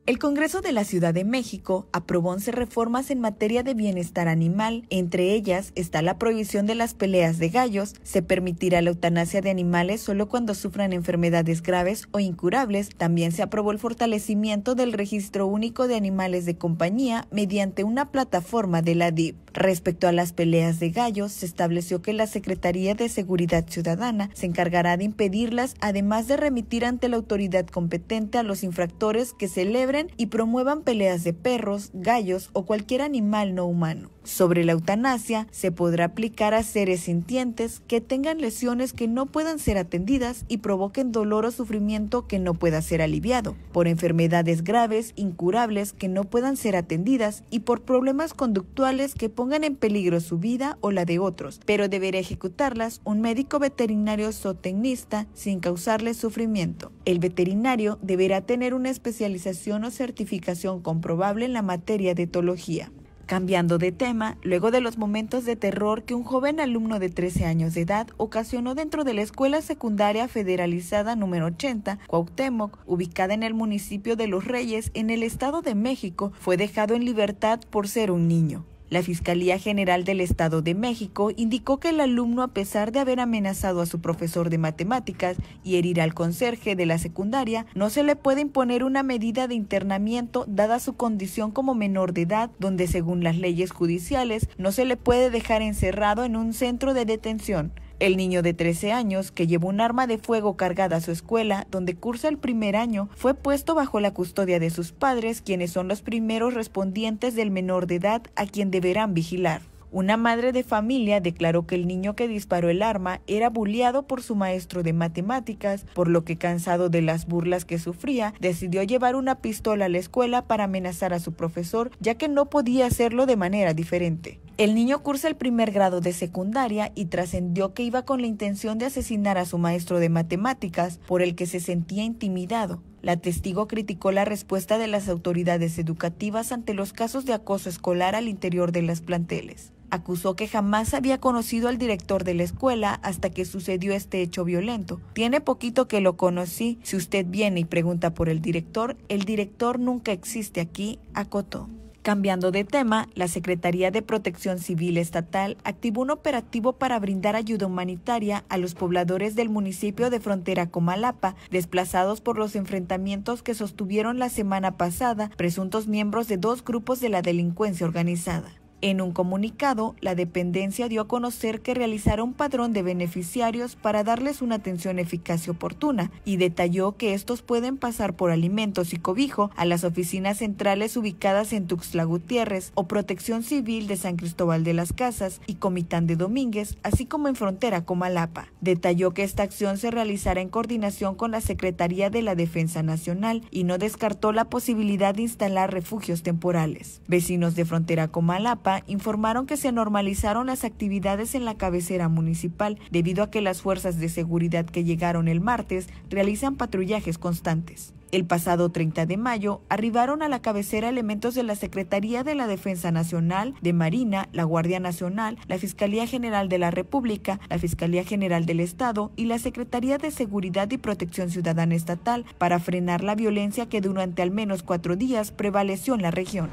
El Congreso de la Ciudad de México aprobó 11 reformas en materia de bienestar animal. Entre ellas está la prohibición de las peleas de gallos. Se permitirá la eutanasia de animales solo cuando sufran enfermedades graves o incurables. También se aprobó el fortalecimiento del registro único de animales de compañía mediante una plataforma de la DIP. Respecto a las peleas de gallos, se estableció que la Secretaría de Seguridad Ciudadana se encargará de impedirlas, además de remitir ante la autoridad competente a los infractores que celebren y promuevan peleas de perros, gallos o cualquier animal no humano. Sobre la eutanasia, se podrá aplicar a seres sintientes que tengan lesiones que no puedan ser atendidas y provoquen dolor o sufrimiento que no pueda ser aliviado, por enfermedades graves, incurables que no puedan ser atendidas y por problemas conductuales que pongan en peligro su vida o la de otros, pero deberá ejecutarlas un médico veterinario zootecnista sin causarles sufrimiento. El veterinario deberá tener una especialización o certificación comprobable en la materia de etología. Cambiando de tema, luego de los momentos de terror que un joven alumno de 13 años de edad ocasionó dentro de la Escuela Secundaria Federalizada número 80, Cuauhtémoc, ubicada en el municipio de Los Reyes, en el Estado de México, fue dejado en libertad por ser un niño. La Fiscalía General del Estado de México indicó que el alumno, a pesar de haber amenazado a su profesor de matemáticas y herir al conserje de la secundaria, no se le puede imponer una medida de internamiento dada su condición como menor de edad, donde según las leyes judiciales no se le puede dejar encerrado en un centro de detención. El niño de 13 años, que llevó un arma de fuego cargada a su escuela, donde cursa el primer año, fue puesto bajo la custodia de sus padres, quienes son los primeros respondientes del menor de edad a quien deberán vigilar. Una madre de familia declaró que el niño que disparó el arma era bulliado por su maestro de matemáticas, por lo que cansado de las burlas que sufría, decidió llevar una pistola a la escuela para amenazar a su profesor, ya que no podía hacerlo de manera diferente. El niño cursa el primer grado de secundaria y trascendió que iba con la intención de asesinar a su maestro de matemáticas, por el que se sentía intimidado. La testigo criticó la respuesta de las autoridades educativas ante los casos de acoso escolar al interior de las planteles. Acusó que jamás había conocido al director de la escuela hasta que sucedió este hecho violento. Tiene poquito que lo conocí. Si usted viene y pregunta por el director, el director nunca existe aquí, acotó. Cambiando de tema, la Secretaría de Protección Civil Estatal activó un operativo para brindar ayuda humanitaria a los pobladores del municipio de frontera Comalapa, desplazados por los enfrentamientos que sostuvieron la semana pasada presuntos miembros de dos grupos de la delincuencia organizada. En un comunicado, la dependencia dio a conocer que realizará un padrón de beneficiarios para darles una atención eficaz y oportuna, y detalló que estos pueden pasar por alimentos y cobijo a las oficinas centrales ubicadas en Tuxtla Gutiérrez o Protección Civil de San Cristóbal de las Casas y Comitán de Domínguez, así como en frontera Comalapa. Detalló que esta acción se realizará en coordinación con la Secretaría de la Defensa Nacional y no descartó la posibilidad de instalar refugios temporales. Vecinos de frontera Comalapa informaron que se normalizaron las actividades en la cabecera municipal debido a que las fuerzas de seguridad que llegaron el martes realizan patrullajes constantes. El pasado 30 de mayo arribaron a la cabecera elementos de la Secretaría de la Defensa Nacional, de Marina, la Guardia Nacional, la Fiscalía General de la República, la Fiscalía General del Estado y la Secretaría de Seguridad y Protección Ciudadana Estatal para frenar la violencia que durante al menos cuatro días prevaleció en la región.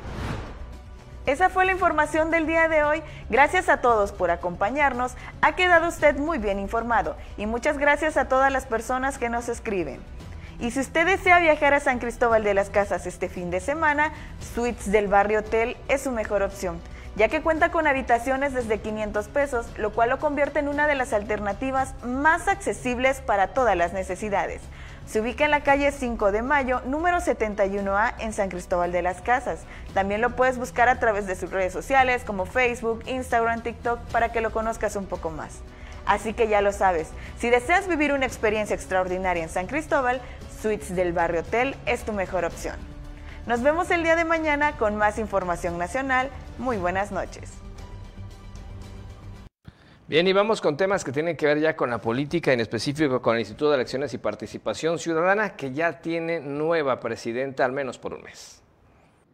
Esa fue la información del día de hoy. Gracias a todos por acompañarnos. Ha quedado usted muy bien informado y muchas gracias a todas las personas que nos escriben. Y si usted desea viajar a San Cristóbal de las Casas este fin de semana, Suites del Barrio Hotel es su mejor opción, ya que cuenta con habitaciones desde 500 pesos, lo cual lo convierte en una de las alternativas más accesibles para todas las necesidades. Se ubica en la calle 5 de Mayo, número 71A, en San Cristóbal de las Casas. También lo puedes buscar a través de sus redes sociales como Facebook, Instagram, TikTok, para que lo conozcas un poco más. Así que ya lo sabes, si deseas vivir una experiencia extraordinaria en San Cristóbal, Suites del Barrio Hotel es tu mejor opción. Nos vemos el día de mañana con más información nacional. Muy buenas noches. Bien, y vamos con temas que tienen que ver ya con la política, en específico con el Instituto de Elecciones y Participación Ciudadana, que ya tiene nueva presidenta, al menos por un mes.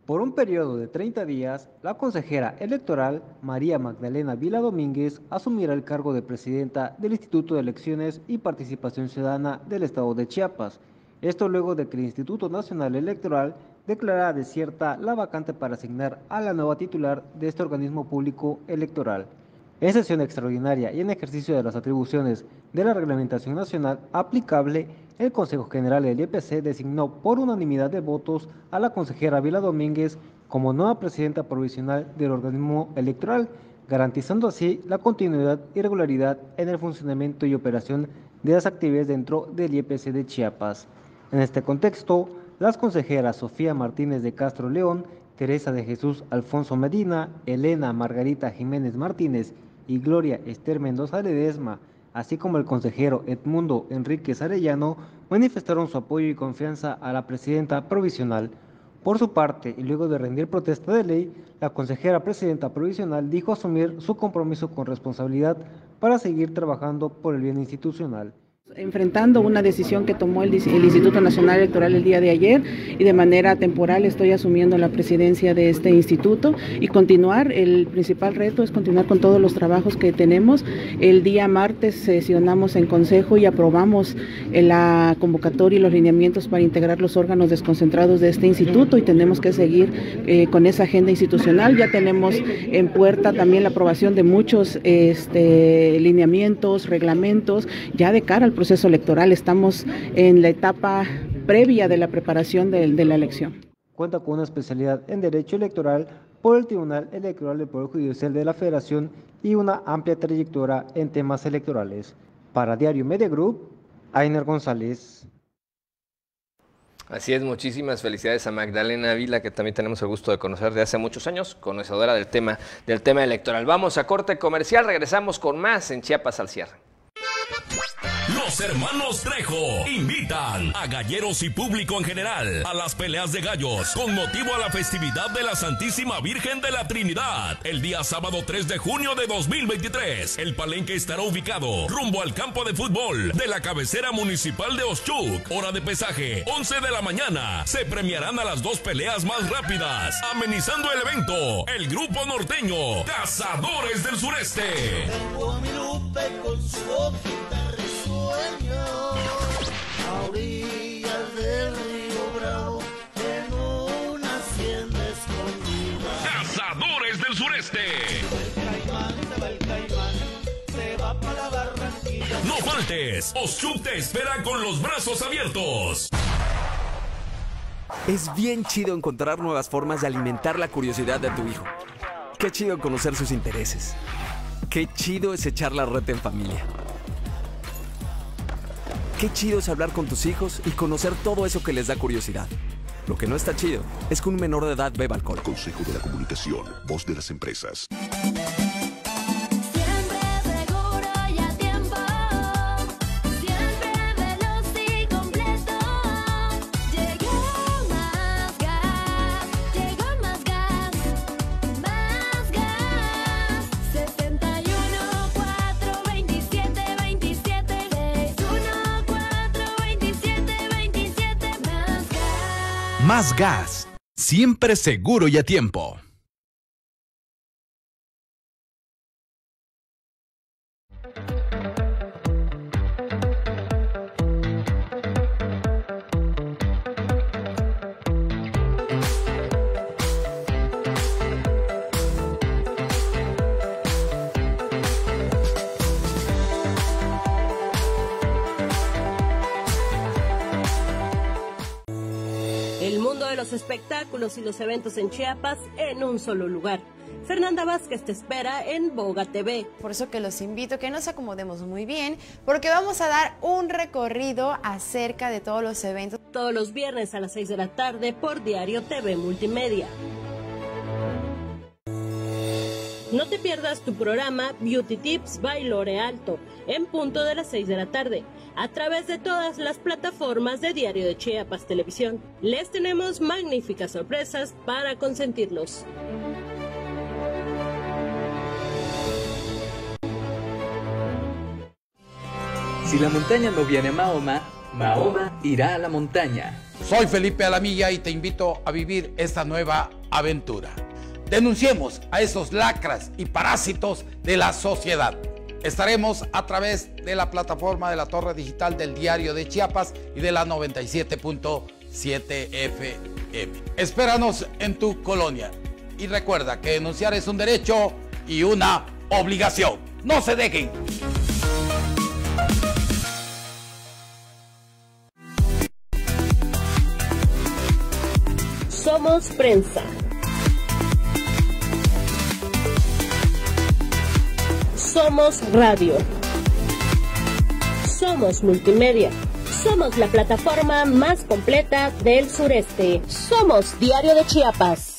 Por un periodo de 30 días, la consejera electoral María Magdalena Vila Domínguez asumirá el cargo de presidenta del Instituto de Elecciones y Participación Ciudadana del Estado de Chiapas. Esto luego de que el Instituto Nacional Electoral declarara desierta la vacante para asignar a la nueva titular de este organismo público electoral. En sesión extraordinaria y en ejercicio de las atribuciones de la reglamentación nacional aplicable, el Consejo General del IPC designó por unanimidad de votos a la consejera Vila Domínguez como nueva presidenta provisional del organismo electoral, garantizando así la continuidad y regularidad en el funcionamiento y operación de las actividades dentro del IPC de Chiapas. En este contexto, las consejeras Sofía Martínez de Castro León, Teresa de Jesús Alfonso Medina, Elena Margarita Jiménez Martínez y Gloria Esther Mendoza Ledesma, así como el consejero Edmundo Enríquez Arellano, manifestaron su apoyo y confianza a la presidenta provisional. Por su parte, y luego de rendir protesta de ley, la consejera presidenta provisional dijo asumir su compromiso con responsabilidad para seguir trabajando por el bien institucional enfrentando una decisión que tomó el, Instituto Nacional Electoral el día de ayer y de manera temporal estoy asumiendo la presidencia de este instituto y continuar, el principal reto es continuar con todos los trabajos que tenemos. El día martes sesionamos en consejo y aprobamos la convocatoria y los lineamientos para integrar los órganos desconcentrados de este instituto y tenemos que seguir eh, con esa agenda institucional. Ya tenemos en puerta también la aprobación de muchos este, lineamientos, reglamentos, ya de cara al proceso electoral. Estamos en la etapa previa de la preparación de, la elección. Cuenta con una especialidad en Derecho Electoral por el Tribunal Electoral del Poder Judicial de la Federación y una amplia trayectoria en temas electorales. Para Diario Media Group, Ainer González. Así es, muchísimas felicidades a Magdalena Vila, que también tenemos el gusto de conocer de hace muchos años, conocedora del tema, del tema electoral. Vamos a corte comercial, regresamos con más en Chiapas al cierre. Los hermanos Trejo invitan a galleros y público en general a las peleas de gallos con motivo a la festividad de la Santísima Virgen de la Trinidad. El día sábado 3 de junio de 2023, el palenque estará ubicado rumbo al campo de fútbol de la cabecera municipal de Oshchuk. Hora de pesaje, 11 de la mañana. Se premiarán a las dos peleas más rápidas. Amenizando el evento, el grupo norteño Cazadores del Sureste. A orillas No faltes, Oshuk te espera con los brazos abiertos. Es bien chido encontrar nuevas formas de alimentar la curiosidad de tu hijo. Qué chido conocer sus intereses. Qué chido es echar la red en familia. Qué chido es hablar con tus hijos y conocer todo eso que les da curiosidad. Lo que no está chido es que un menor de edad beba alcohol. Consejo de la Comunicación, voz de las empresas. Más gas. Siempre seguro y a tiempo. Espectáculos y los eventos en Chiapas en un solo lugar. Fernanda Vázquez te espera en Boga TV. Por eso que los invito a que nos acomodemos muy bien, porque vamos a dar un recorrido acerca de todos los eventos. Todos los viernes a las 6 de la tarde por Diario TV Multimedia. No te pierdas tu programa Beauty Tips by Lore Alto en punto de las 6 de la tarde a través de todas las plataformas de Diario de Chiapas Televisión. Les tenemos magníficas sorpresas para consentirlos. Si la montaña no viene a Mahoma, Mahoma irá a la montaña. Soy Felipe Alamilla y te invito a vivir esta nueva aventura. Denunciemos a esos lacras y parásitos de la sociedad. Estaremos a través de la plataforma de la Torre Digital del Diario de Chiapas y de la 97.7 FM. Espéranos en tu colonia. Y recuerda que denunciar es un derecho y una obligación. No se dejen. Somos prensa. Somos radio. Somos multimedia. Somos la plataforma más completa del sureste. Somos Diario de Chiapas.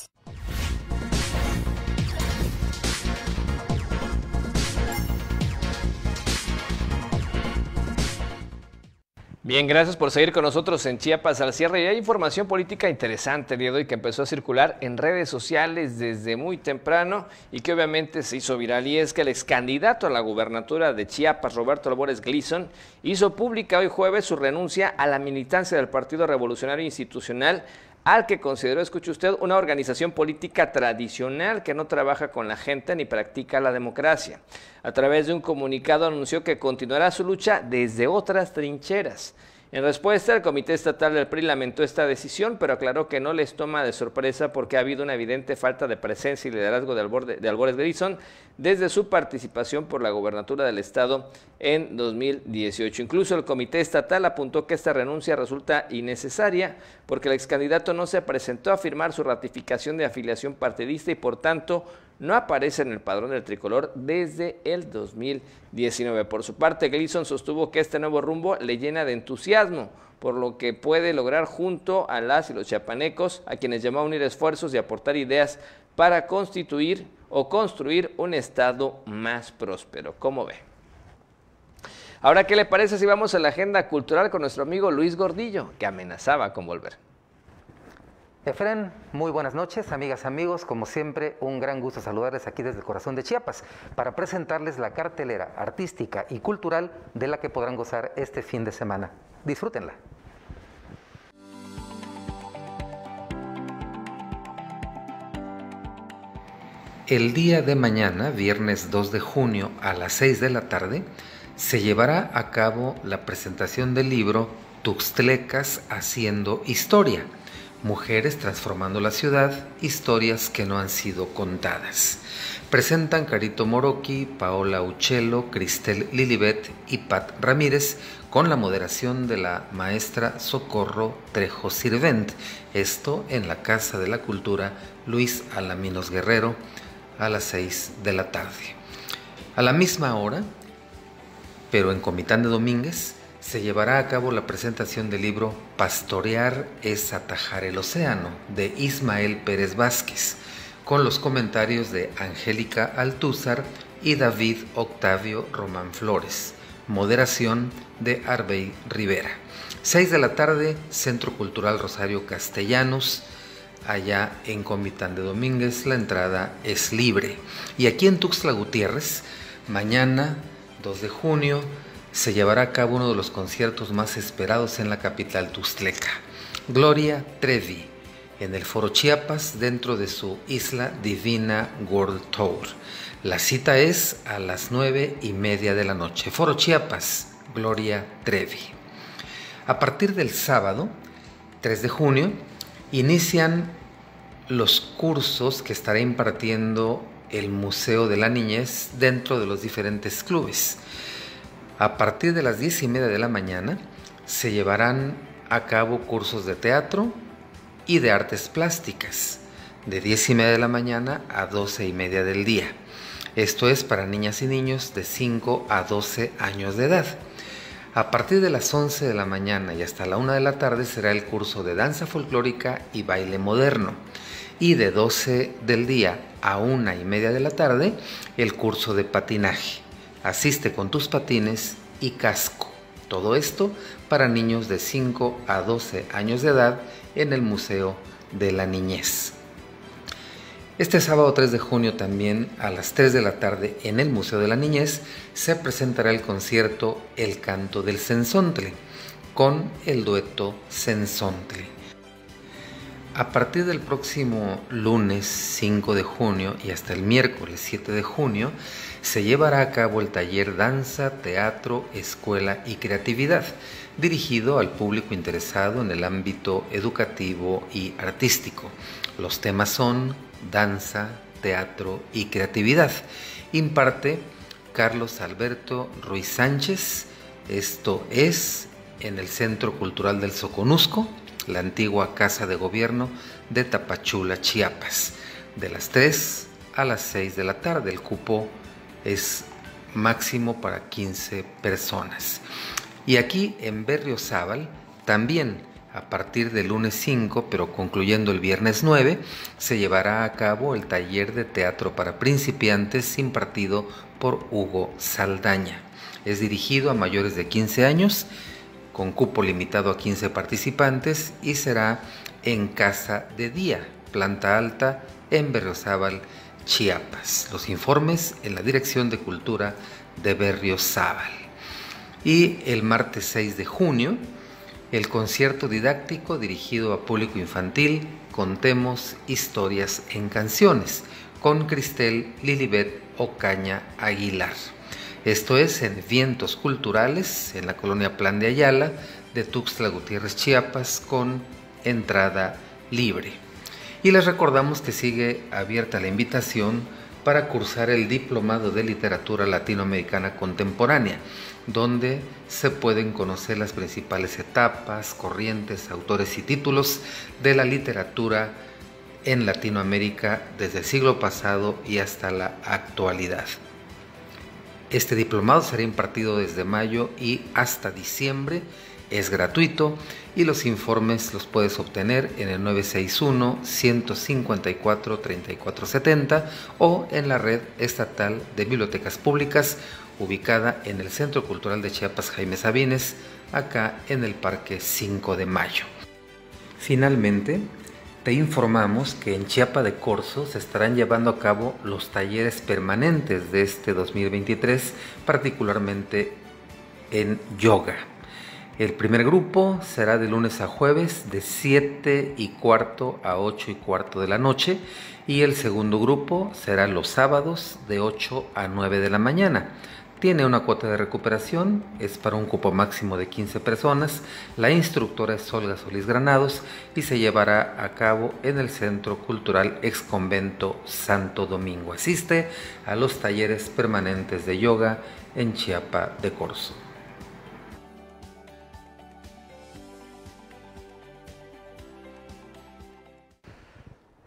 Bien, gracias por seguir con nosotros en Chiapas al cierre. Y hay información política interesante el día de hoy que empezó a circular en redes sociales desde muy temprano y que obviamente se hizo viral. Y es que el ex candidato a la gubernatura de Chiapas, Roberto Albores Gleason, hizo pública hoy jueves su renuncia a la militancia del Partido Revolucionario Institucional al que consideró, escuche usted, una organización política tradicional que no trabaja con la gente ni practica la democracia. A través de un comunicado anunció que continuará su lucha desde otras trincheras. En respuesta, el Comité Estatal del PRI lamentó esta decisión, pero aclaró que no les toma de sorpresa porque ha habido una evidente falta de presencia y liderazgo de, Albor de Albores Grison desde su participación por la gobernatura del Estado en 2018. Incluso el Comité Estatal apuntó que esta renuncia resulta innecesaria porque el ex candidato no se presentó a firmar su ratificación de afiliación partidista y por tanto no aparece en el padrón del tricolor desde el 2019. Por su parte, Gleason sostuvo que este nuevo rumbo le llena de entusiasmo por lo que puede lograr junto a las y los chiapanecos, a quienes llamó a unir esfuerzos y aportar ideas para constituir o construir un estado más próspero. ¿Cómo ve? Ahora, ¿qué le parece si vamos a la agenda cultural con nuestro amigo Luis Gordillo, que amenazaba con volver? Efren, muy buenas noches, amigas, amigos. Como siempre, un gran gusto saludarles aquí desde el corazón de Chiapas para presentarles la cartelera artística y cultural de la que podrán gozar este fin de semana. Disfrútenla. El día de mañana, viernes 2 de junio a las 6 de la tarde, se llevará a cabo la presentación del libro Tuxtlecas haciendo historia Mujeres transformando la ciudad, historias que no han sido contadas. Presentan Carito Moroki, Paola Uccello, Cristel Lilibet y Pat Ramírez con la moderación de la maestra Socorro Trejo Sirvent. Esto en la Casa de la Cultura Luis Alaminos Guerrero a las 6 de la tarde. A la misma hora, pero en Comitán de Domínguez, se llevará a cabo la presentación del libro Pastorear es atajar el océano de Ismael Pérez Vázquez, con los comentarios de Angélica Altúzar y David Octavio Román Flores, moderación de Arbey Rivera. 6 de la tarde, Centro Cultural Rosario Castellanos, allá en Comitán de Domínguez, la entrada es libre. Y aquí en Tuxtla Gutiérrez, mañana 2 de junio, se llevará a cabo uno de los conciertos más esperados en la capital tuxtleca, Gloria Trevi, en el Foro Chiapas dentro de su Isla Divina World Tour. La cita es a las nueve y media de la noche. Foro Chiapas, Gloria Trevi. A partir del sábado, 3 de junio, inician los cursos que estará impartiendo el Museo de la Niñez dentro de los diferentes clubes. A partir de las 10 y media de la mañana se llevarán a cabo cursos de teatro y de artes plásticas, de 10 y media de la mañana a 12 y media del día. Esto es para niñas y niños de 5 a 12 años de edad. A partir de las 11 de la mañana y hasta la 1 de la tarde será el curso de danza folclórica y baile moderno. y de 12 del día a una y media de la tarde el curso de patinaje. Asiste con tus patines y casco. Todo esto para niños de 5 a 12 años de edad en el Museo de la Niñez. Este sábado 3 de junio también a las 3 de la tarde en el Museo de la Niñez se presentará el concierto El Canto del Sensontle con el dueto Sensontle. A partir del próximo lunes 5 de junio y hasta el miércoles 7 de junio se llevará a cabo el taller Danza, Teatro, Escuela y Creatividad, dirigido al público interesado en el ámbito educativo y artístico. Los temas son danza, teatro y creatividad. Imparte Carlos Alberto Ruiz Sánchez. Esto es en el Centro Cultural del Soconusco, la antigua Casa de Gobierno de Tapachula, Chiapas, de las 3 a las 6 de la tarde. El cupo es máximo para 15 personas. Y aquí en Berriozábal también a partir del lunes 5, pero concluyendo el viernes 9, se llevará a cabo el taller de teatro para principiantes impartido por Hugo Saldaña. Es dirigido a mayores de 15 años, con cupo limitado a 15 participantes y será en Casa de Día, planta alta, en Berriozábal, Chiapas. Los informes en la Dirección de Cultura de Berriozábal. Y el martes 6 de junio, el concierto didáctico dirigido a público infantil Contemos historias en canciones con Cristel Lilibet Ocaña Aguilar. Esto es en Vientos Culturales en la colonia Plan de Ayala de Tuxtla Gutiérrez Chiapas con entrada libre. Y les recordamos que sigue abierta la invitación para cursar el Diplomado de Literatura Latinoamericana Contemporánea donde se pueden conocer las principales etapas, corrientes, autores y títulos de la literatura en Latinoamérica desde el siglo pasado y hasta la actualidad. Este diplomado será impartido desde mayo y hasta diciembre, es gratuito y los informes los puedes obtener en el 961-154-3470 o en la red estatal de bibliotecas públicas ubicada en el Centro Cultural de Chiapas Jaime Sabines, acá en el Parque 5 de Mayo. Finalmente, te informamos que en Chiapa de Corzo se estarán llevando a cabo los talleres permanentes de este 2023, particularmente en yoga. El primer grupo será de lunes a jueves de 7 y cuarto a 8 y cuarto de la noche y el segundo grupo será los sábados de 8 a 9 de la mañana. Tiene una cuota de recuperación, es para un cupo máximo de 15 personas. La instructora es Olga Solís Granados y se llevará a cabo en el Centro Cultural Ex Convento Santo Domingo. Asiste a los talleres permanentes de yoga en Chiapa de Corzo.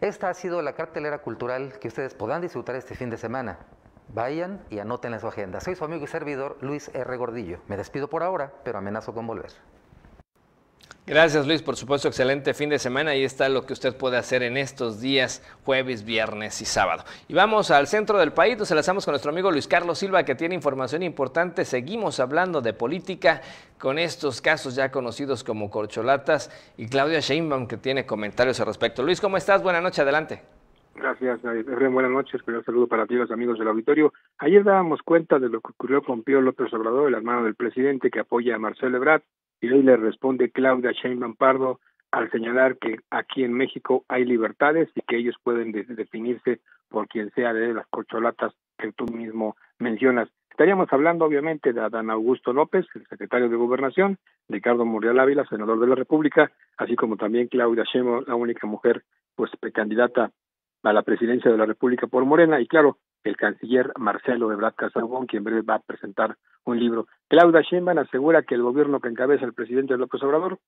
Esta ha sido la cartelera cultural que ustedes podrán disfrutar este fin de semana. Vayan y anoten en su agenda. Soy su amigo y servidor Luis R. Gordillo. Me despido por ahora, pero amenazo con volver. Gracias Luis, por supuesto, excelente fin de semana. Ahí está lo que usted puede hacer en estos días, jueves, viernes y sábado. Y vamos al centro del país, nos enlazamos con nuestro amigo Luis Carlos Silva, que tiene información importante. Seguimos hablando de política con estos casos ya conocidos como corcholatas y Claudia Sheinbaum, que tiene comentarios al respecto. Luis, ¿cómo estás? Buenas noches, adelante. Gracias, Efraín. Buenas noches. Un saludo para ti, los amigos del auditorio. Ayer dábamos cuenta de lo que ocurrió con Pío López Obrador, el hermano del presidente que apoya a Marcelo Ebrard, y hoy le responde Claudia Sheinbaum Pardo al señalar que aquí en México hay libertades y que ellos pueden definirse por quien sea de las corcholatas que tú mismo mencionas. Estaríamos hablando, obviamente, de Adán Augusto López, el secretario de Gobernación, Ricardo Muriel Ávila, senador de la República, así como también Claudia Sheinbaum, la única mujer pues precandidata a la presidencia de la República por Morena y claro, el canciller Marcelo Ebrard Casaubon, quien breve va a presentar un libro. Claudia Sheinbaum asegura que el gobierno que encabeza el presidente López Obrador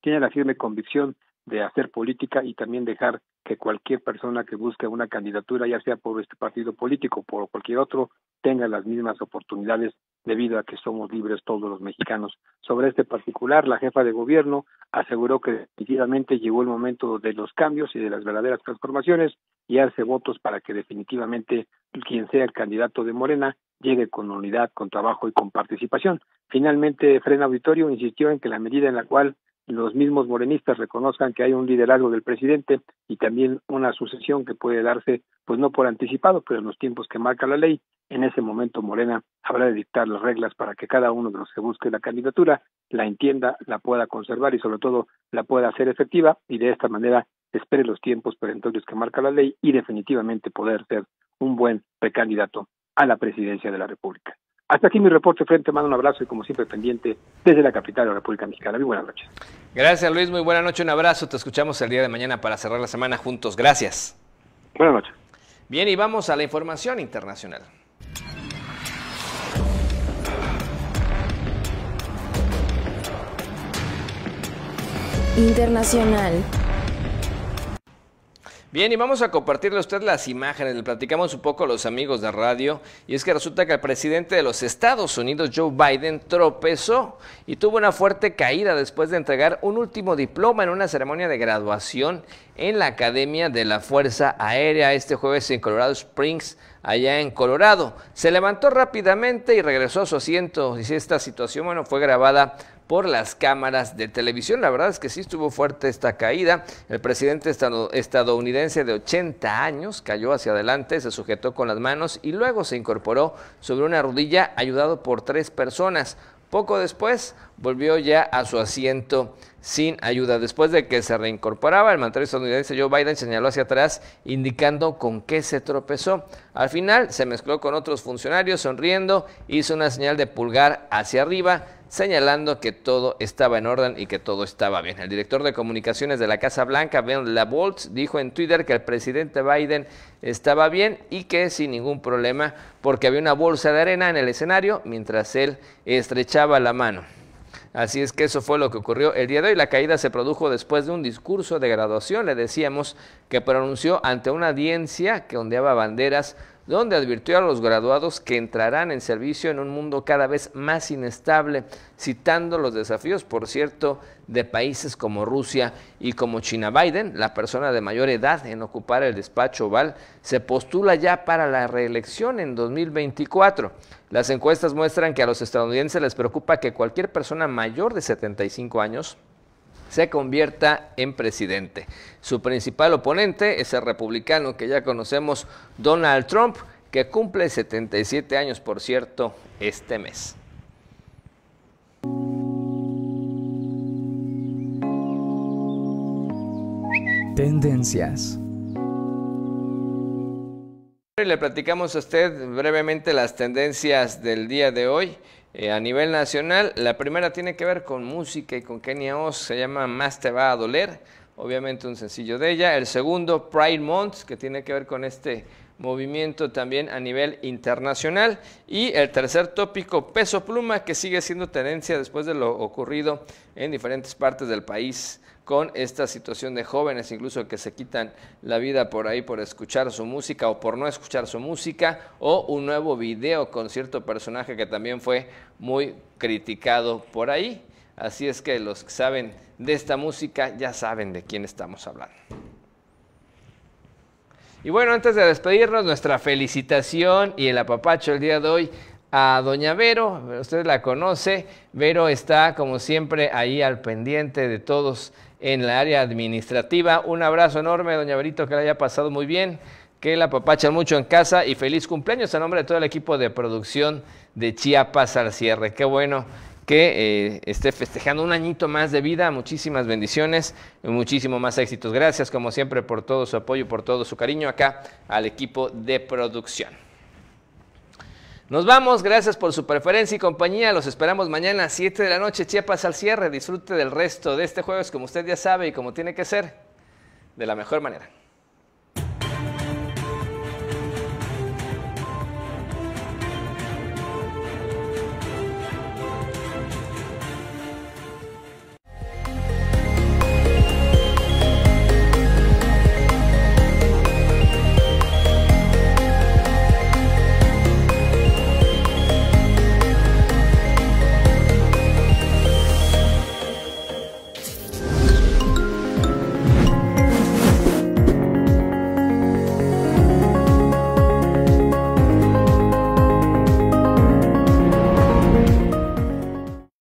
tiene la firme convicción de hacer política y también dejar que cualquier persona que busque una candidatura, ya sea por este partido político o por cualquier otro, tenga las mismas oportunidades debido a que somos libres todos los mexicanos. Sobre este particular, la jefa de gobierno aseguró que definitivamente llegó el momento de los cambios y de las verdaderas transformaciones y hace votos para que definitivamente quien sea el candidato de Morena llegue con unidad, con trabajo y con participación. Finalmente, Frena Auditorio insistió en que la medida en la cual los mismos morenistas reconozcan que hay un liderazgo del presidente y también una sucesión que puede darse, pues no por anticipado, pero en los tiempos que marca la ley, en ese momento Morena habrá de dictar las reglas para que cada uno de los que busque la candidatura la entienda, la pueda conservar y sobre todo la pueda hacer efectiva y de esta manera espere los tiempos perentorios que marca la ley y definitivamente poder ser un buen precandidato a la presidencia de la República. Hasta aquí mi reporte frente, mando un abrazo y como siempre pendiente desde la capital de la República Mexicana. Muy buenas noches. Gracias Luis, muy buena noche, un abrazo. Te escuchamos el día de mañana para cerrar la semana juntos. Gracias. Buenas noches. Bien, y vamos a la información internacional. Internacional. Bien, y vamos a compartirle a usted las imágenes. Le platicamos un poco a los amigos de radio. Y es que resulta que el presidente de los Estados Unidos, Joe Biden, tropezó y tuvo una fuerte caída después de entregar un último diploma en una ceremonia de graduación en la Academia de la Fuerza Aérea este jueves en Colorado Springs, allá en Colorado. Se levantó rápidamente y regresó a su asiento. Y esta situación, bueno, fue grabada por las cámaras de televisión. La verdad es que sí estuvo fuerte esta caída. El presidente estadounidense de 80 años cayó hacia adelante, se sujetó con las manos y luego se incorporó sobre una rodilla ayudado por tres personas. Poco después volvió ya a su asiento sin ayuda. Después de que se reincorporaba, el mandatario estadounidense Joe Biden señaló hacia atrás indicando con qué se tropezó. Al final se mezcló con otros funcionarios sonriendo, hizo una señal de pulgar hacia arriba, señalando que todo estaba en orden y que todo estaba bien. El director de comunicaciones de la Casa Blanca, Ben LaVolt, dijo en Twitter que el presidente Biden estaba bien y que sin ningún problema, porque había una bolsa de arena en el escenario mientras él estrechaba la mano. Así es que eso fue lo que ocurrió el día de hoy. La caída se produjo después de un discurso de graduación, le decíamos, que pronunció ante una audiencia que ondeaba banderas donde advirtió a los graduados que entrarán en servicio en un mundo cada vez más inestable, citando los desafíos, por cierto, de países como Rusia y como China. Biden, la persona de mayor edad en ocupar el despacho oval, se postula ya para la reelección en 2024. Las encuestas muestran que a los estadounidenses les preocupa que cualquier persona mayor de 75 años se convierta en presidente. Su principal oponente es el republicano que ya conocemos, Donald Trump, que cumple 77 años, por cierto, este mes. Tendencias. Le platicamos a usted brevemente las tendencias del día de hoy. Eh, a nivel nacional. La primera tiene que ver con música y con Kenia Oz, se llama Más te va a doler, obviamente un sencillo de ella. El segundo, Pride Month, que tiene que ver con este movimiento también a nivel internacional. Y el tercer tópico, peso pluma, que sigue siendo tendencia después de lo ocurrido en diferentes partes del país con esta situación de jóvenes, incluso que se quitan la vida por ahí por escuchar su música o por no escuchar su música, o un nuevo video con cierto personaje que también fue muy criticado por ahí. Así es que los que saben de esta música ya saben de quién estamos hablando. Y bueno, antes de despedirnos, nuestra felicitación y el apapacho el día de hoy a doña Vero, usted la conoce, Vero está como siempre ahí al pendiente de todos en la área administrativa. Un abrazo enorme, doña Verito, que la haya pasado muy bien, que la papacha mucho en casa y feliz cumpleaños a nombre de todo el equipo de producción de Chiapas al cierre. Qué bueno que eh, esté festejando un añito más de vida. Muchísimas bendiciones y muchísimo más éxitos. Gracias como siempre por todo su apoyo, por todo su cariño acá al equipo de producción. Nos vamos, gracias por su preferencia y compañía. Los esperamos mañana a 7 de la noche, Chiapas al cierre. Disfrute del resto de este jueves como usted ya sabe y como tiene que ser, de la mejor manera.